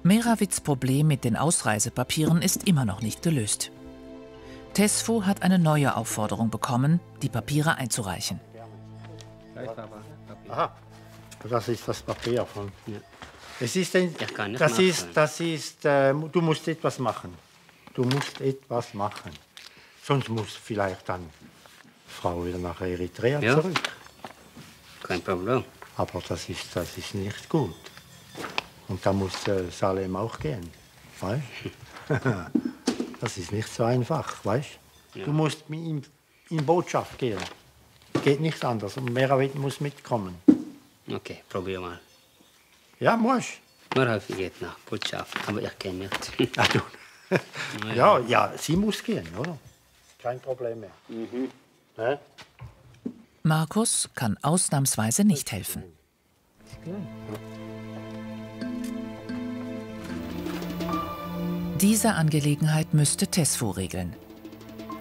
Merawits Problem mit den Ausreisepapieren ist immer noch nicht gelöst. Tesfo hat eine neue Aufforderung bekommen, die Papiere einzureichen. Aha, das ist das Papier von hier. Es ist ein, das ist, das ist, äh, du musst etwas machen. Du musst etwas machen. Sonst musst du vielleicht dann Frau wieder nach Eritrea Ja. zurück. Kein Problem. Aber das ist, das ist nicht gut. Und da muss äh, Salem auch gehen. Weißt? das ist nicht so einfach, weißt? Ja. Du musst mit ihm in Botschaft gehen. Geht nicht anders. Und Meravit muss mitkommen. Okay, probier mal. Ja, muss. Marhafi geht nach Botschaft, aber ich kenne nicht. Ach du. Ja, ja, sie muss gehen, oder? Kein Problem mehr. Mhm. Hä? Markus kann ausnahmsweise nicht helfen. Diese Angelegenheit müsste Tesfu regeln.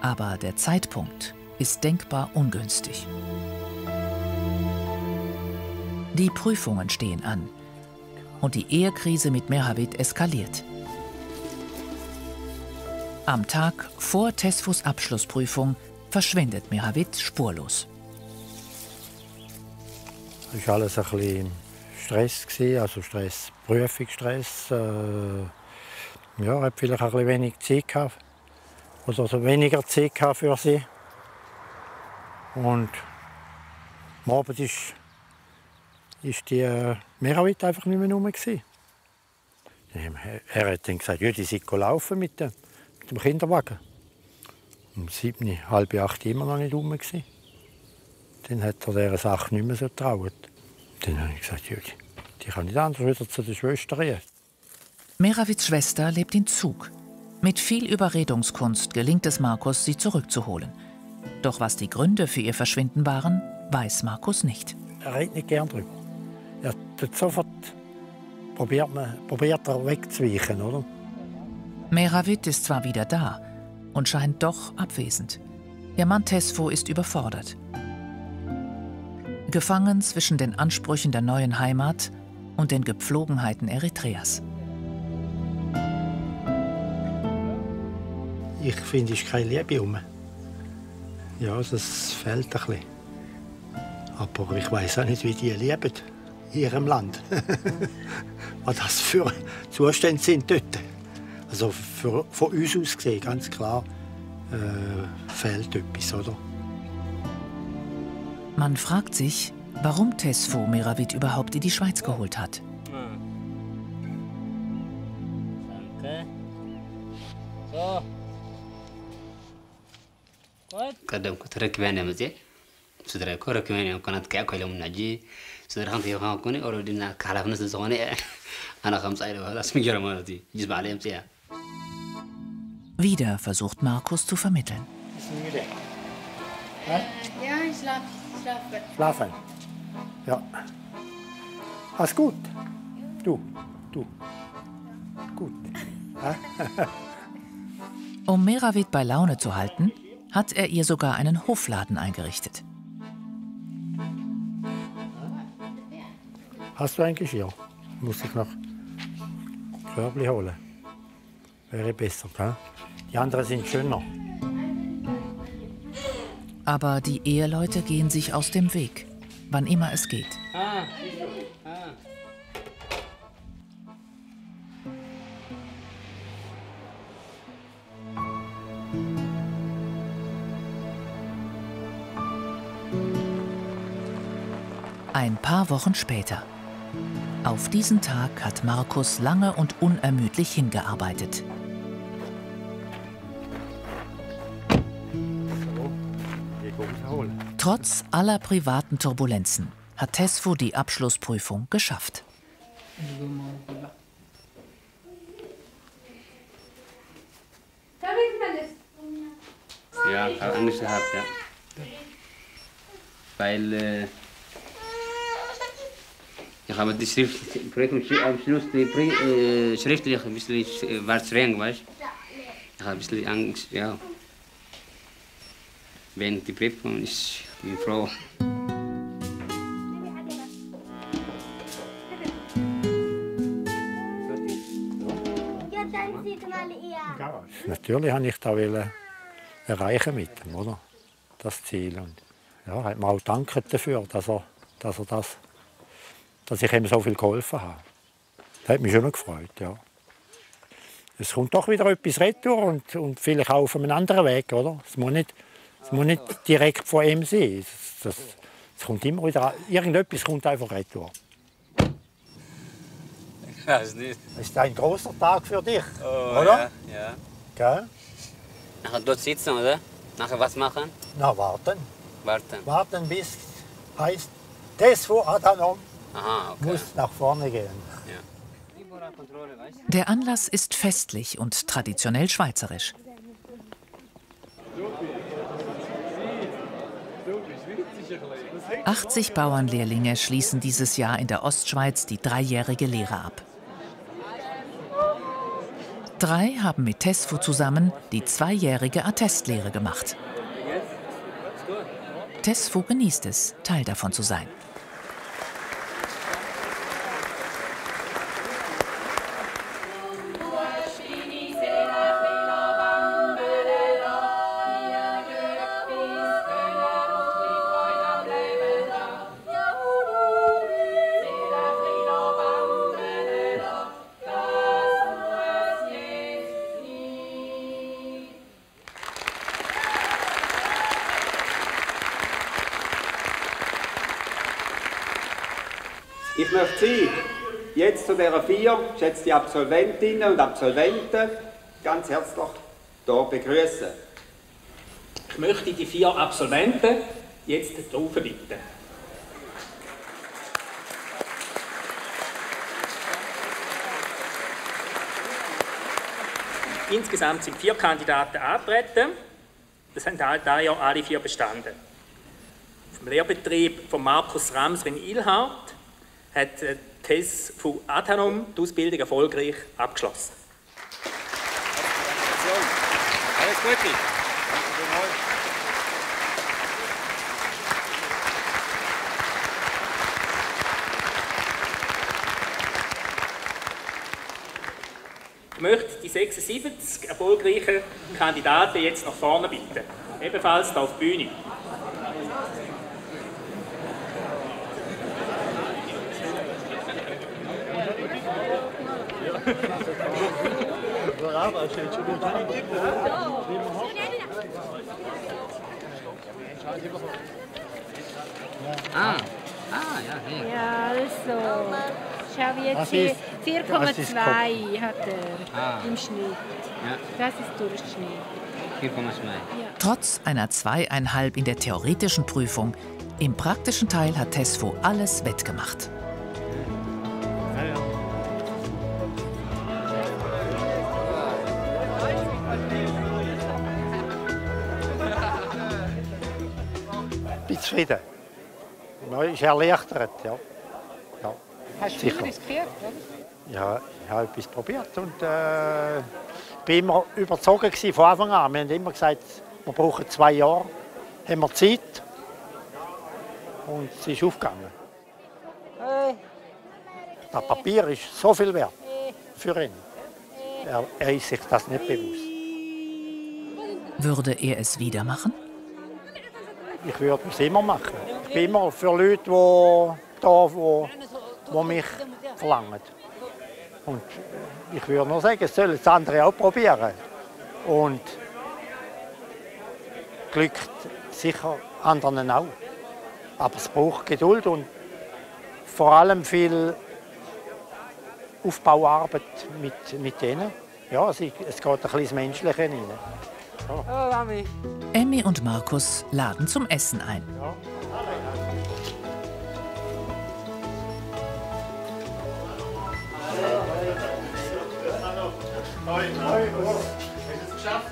Aber der Zeitpunkt ist denkbar ungünstig. Die Prüfungen stehen an und die Ehekrise mit Merhavit eskaliert. Am Tag vor Tesfus Abschlussprüfung verschwindet Merhavit spurlos. Es war alles ein bisschen Stress, also Stress, Prüfungsstress. Äh, ja, er hat vielleicht ein bisschen wenig Zeit gehabt. Oder so weniger Zeit für sie. Und am Abend ist, ist die äh, Mehrheit einfach nicht mehr rum. gewesen. Er hat dann gesagt, ja, die sind laufen mit dem, mit dem Kinderwagen. Um sieben, halb acht immer noch nicht rum. Gewesen. Dann hat er dieser Sache nicht mehr so getraut. Dann habe ich gesagt, ja, die kann nicht anders wieder zu der Schwester gehen. Meravits Schwester lebt in Zug. Mit viel Überredungskunst gelingt es Markus, sie zurückzuholen. Doch was die Gründe für ihr Verschwinden waren, weiß Markus nicht. Er redet nicht gern drüber. Er tut sofort probiert, man, probiert er wegzuweichen, oder? Meravit ist zwar wieder da und scheint doch abwesend. Ihr Mann Tesfo ist überfordert. Gefangen zwischen den Ansprüchen der neuen Heimat und den Gepflogenheiten Eritreas. Ich finde, es ist keine Liebe um. Ja, das fehlt ein bisschen. Aber ich weiß auch nicht, wie die leben in ihrem Land. Was das für Zustände sind dort. Also für, von uns aus gesehen, ganz klar, äh, fehlt etwas, oder? Man fragt sich, warum Tesfo Meravit überhaupt in die Schweiz geholt hat. قدمك تركبين مزي سدرك ركبين يوم كانت كأك ولا من نجي سدرهم في يوم كوني أولدنا كعلاف ناس زغاني أنا خمسة إلى هذا اسمي جرمانتي جزب عليهم سيا Wieder versucht Markus zu vermitteln. Ja, ich schlafe. Schlafen. Ja. Alles gut? Du, du. Gut. um Meravit bei Laune zu halten, hat er ihr sogar einen Hofladen eingerichtet. Hast du ein Geschirr? Muss ich noch Körbli holen? Wäre besser, hä? Die anderen sind schöner. Aber die Eheleute gehen sich aus dem Weg, wann immer es geht. Ein paar Wochen später. Auf diesen Tag hat Markus lange und unermüdlich hingearbeitet. Trotz aller privaten Turbulenzen hat Tesfu die Abschlussprüfung geschafft. Ja, habe Angst gehabt, ja. Weil äh, ich habe die Schrift, Projekt am Schluss die äh, schriftlich ein bisschen äh, war streng, weißt du? Ich habe ein bisschen Angst, ja. Wenn die Prüfung ist, ich bin froh. Natürlich wollte ich da erreichen mit ihm, oder? Das Ziel. Und ja, hat mir auch danken dafür, dass er, dass er das, dass ich ihm so viel geholfen habe. Das hat mich schon gefreut, ja. Es kommt doch wieder etwas retour und, und vielleicht auch auf einem anderen Weg, oder? Es muss nicht Es muss nicht direkt von ihm sein. Es, das, es kommt immer wieder, irgendetwas kommt einfach retour. Ich weiß nicht. Es ist ein großer Tag für dich, Oh, oder? Ja, ja. Gell? Nachher dort sitzen, oder? Nachher was machen? Na, warten. Warten. Warten bis heißt, das wo Adhanom Aha, okay. muss nach vorne gehen. Der Anlass ist festlich und traditionell schweizerisch. Achtzig Bauernlehrlinge schließen dieses Jahr in der Ostschweiz die dreijährige Lehre ab. Drei haben mit Tesfu zusammen die zweijährige Attestlehre gemacht. Tesfu genießt es, Teil davon zu sein. Ich möchte Sie jetzt zu dieser vier, geschätzte Absolventinnen und Absolventen, ganz herzlich hier begrüßen. Ich möchte die vier Absolventen jetzt hier bitten. Insgesamt sind vier Kandidaten angetreten. Das haben da da ja alle vier bestanden. Vom Lehrbetrieb von Markus Ramsr in Ilhart hat Tess von Adhanom die Ausbildung erfolgreich abgeschlossen. Alles Gute. Ich möchte die 76 erfolgreichen Kandidaten jetzt nach vorne bitten. Ebenfalls auf die Bühne. Ah, ah, ja, hey. Ja, also. Schau jetzt hier. ist- was ist 4,2 hat er Ah. im Schnitt. Ja. Das ist Durchschnitt. 4,2. Trotz einer zweieinhalb in der theoretischen Prüfung, im praktischen Teil hat Tesfu alles wettgemacht. Zufrieden. Ja, ist erleichtert, ja. ja. Hast du viel riskiert, oder? Ja, ich habe etwas probiert und äh, bin immer überzogen gewesen von Anfang an. Wir haben immer gesagt, wir brauchen zwei Jahre, haben wir Zeit und es ist aufgegangen. Das Papier ist so viel wert für ihn. Er, er ist sich das nicht bewusst. Würde er es wieder machen? Ich würde es immer machen. Ich bin immer für Leute, die da, wo, wo mich verlangen. Und ich würde nur sagen, es sollen es andere auch probieren. Und glückt sicher anderen auch. Aber es braucht Geduld und vor allem viel Aufbauarbeit mit, mit denen. Ja, es, es geht ein bisschen ins Menschliche rein. Mami. Emmy und Markus laden zum Essen ein.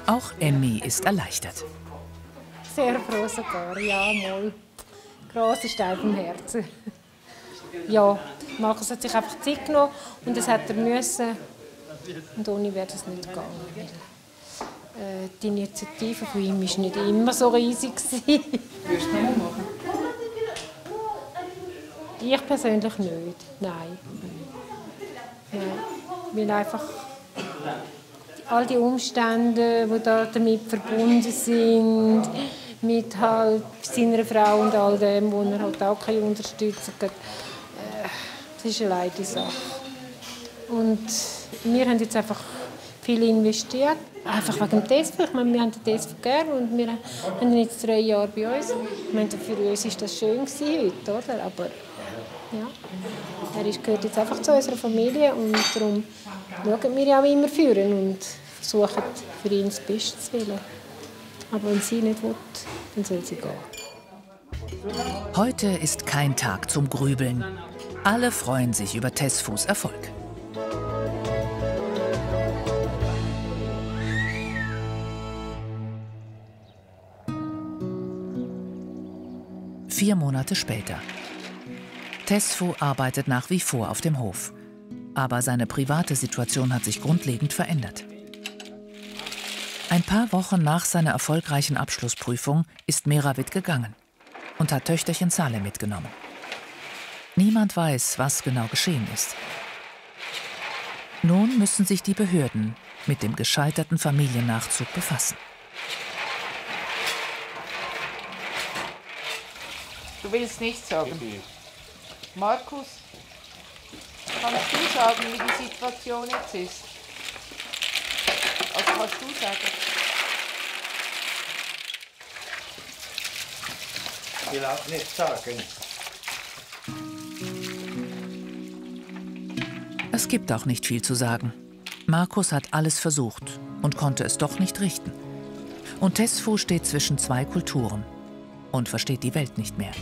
Auch Emmy ist erleichtert. Sehr froh sogar, ja, mal. Grosse Stein vom Herzen. Ja, Markus hat sich einfach Zeit genommen und das hat er müssen. Und ohne wäre das nicht gegangen. Äh, die Initiative von ihm war nicht immer so riesig. Würdest du machen? Ich persönlich nicht, nein. Nein. Weil einfach all die Umstände, die da damit verbunden sind, mit halt seiner Frau und all dem, wo er halt auch keine Unterstützung hat, äh, das ist eine leide Sache. Und wir haben jetzt einfach viel investiert Einfach wegen dem TSV. Ich meine, wir haben den TSV gerne und wir haben ihn jetzt drei Jahre bei uns. Ich meine, für uns war das schön heute, oder? Aber ja, er gehört jetzt einfach zu unserer Familie und darum schauen wir ja auch immer führen und versuchen für ihn das Beste zu wählen. Aber wenn sie nicht will, dann soll sie gehen. Heute ist kein Tag zum Grübeln. Alle freuen sich über Tesfus Erfolg. Vier Monate später. Tesfu arbeitet nach wie vor auf dem Hof. Aber seine private Situation hat sich grundlegend verändert. Ein paar Wochen nach seiner erfolgreichen Abschlussprüfung ist Meravit gegangen und hat Töchterchen Saleh mitgenommen. Niemand weiß, was genau geschehen ist. Nun müssen sich die Behörden mit dem gescheiterten Familiennachzug befassen. Du willst nichts sagen. Markus, kannst du sagen, wie die Situation jetzt ist? Also kannst du sagen. Ich will auch nicht sagen. Es gibt auch nicht viel zu sagen. Markus hat alles versucht und konnte es doch nicht richten. Und Tesfu steht zwischen zwei Kulturen und versteht die Welt nicht mehr.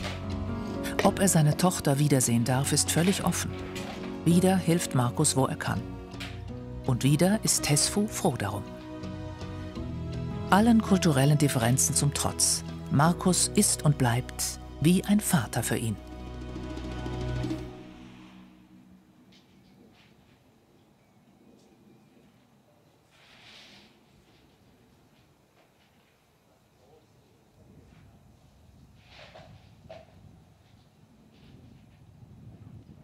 Ob er seine Tochter wiedersehen darf, ist völlig offen. Wieder hilft Markus, wo er kann. Und wieder ist Tesfu froh darum. Allen kulturellen Differenzen zum Trotz. Markus ist und bleibt wie ein Vater für ihn.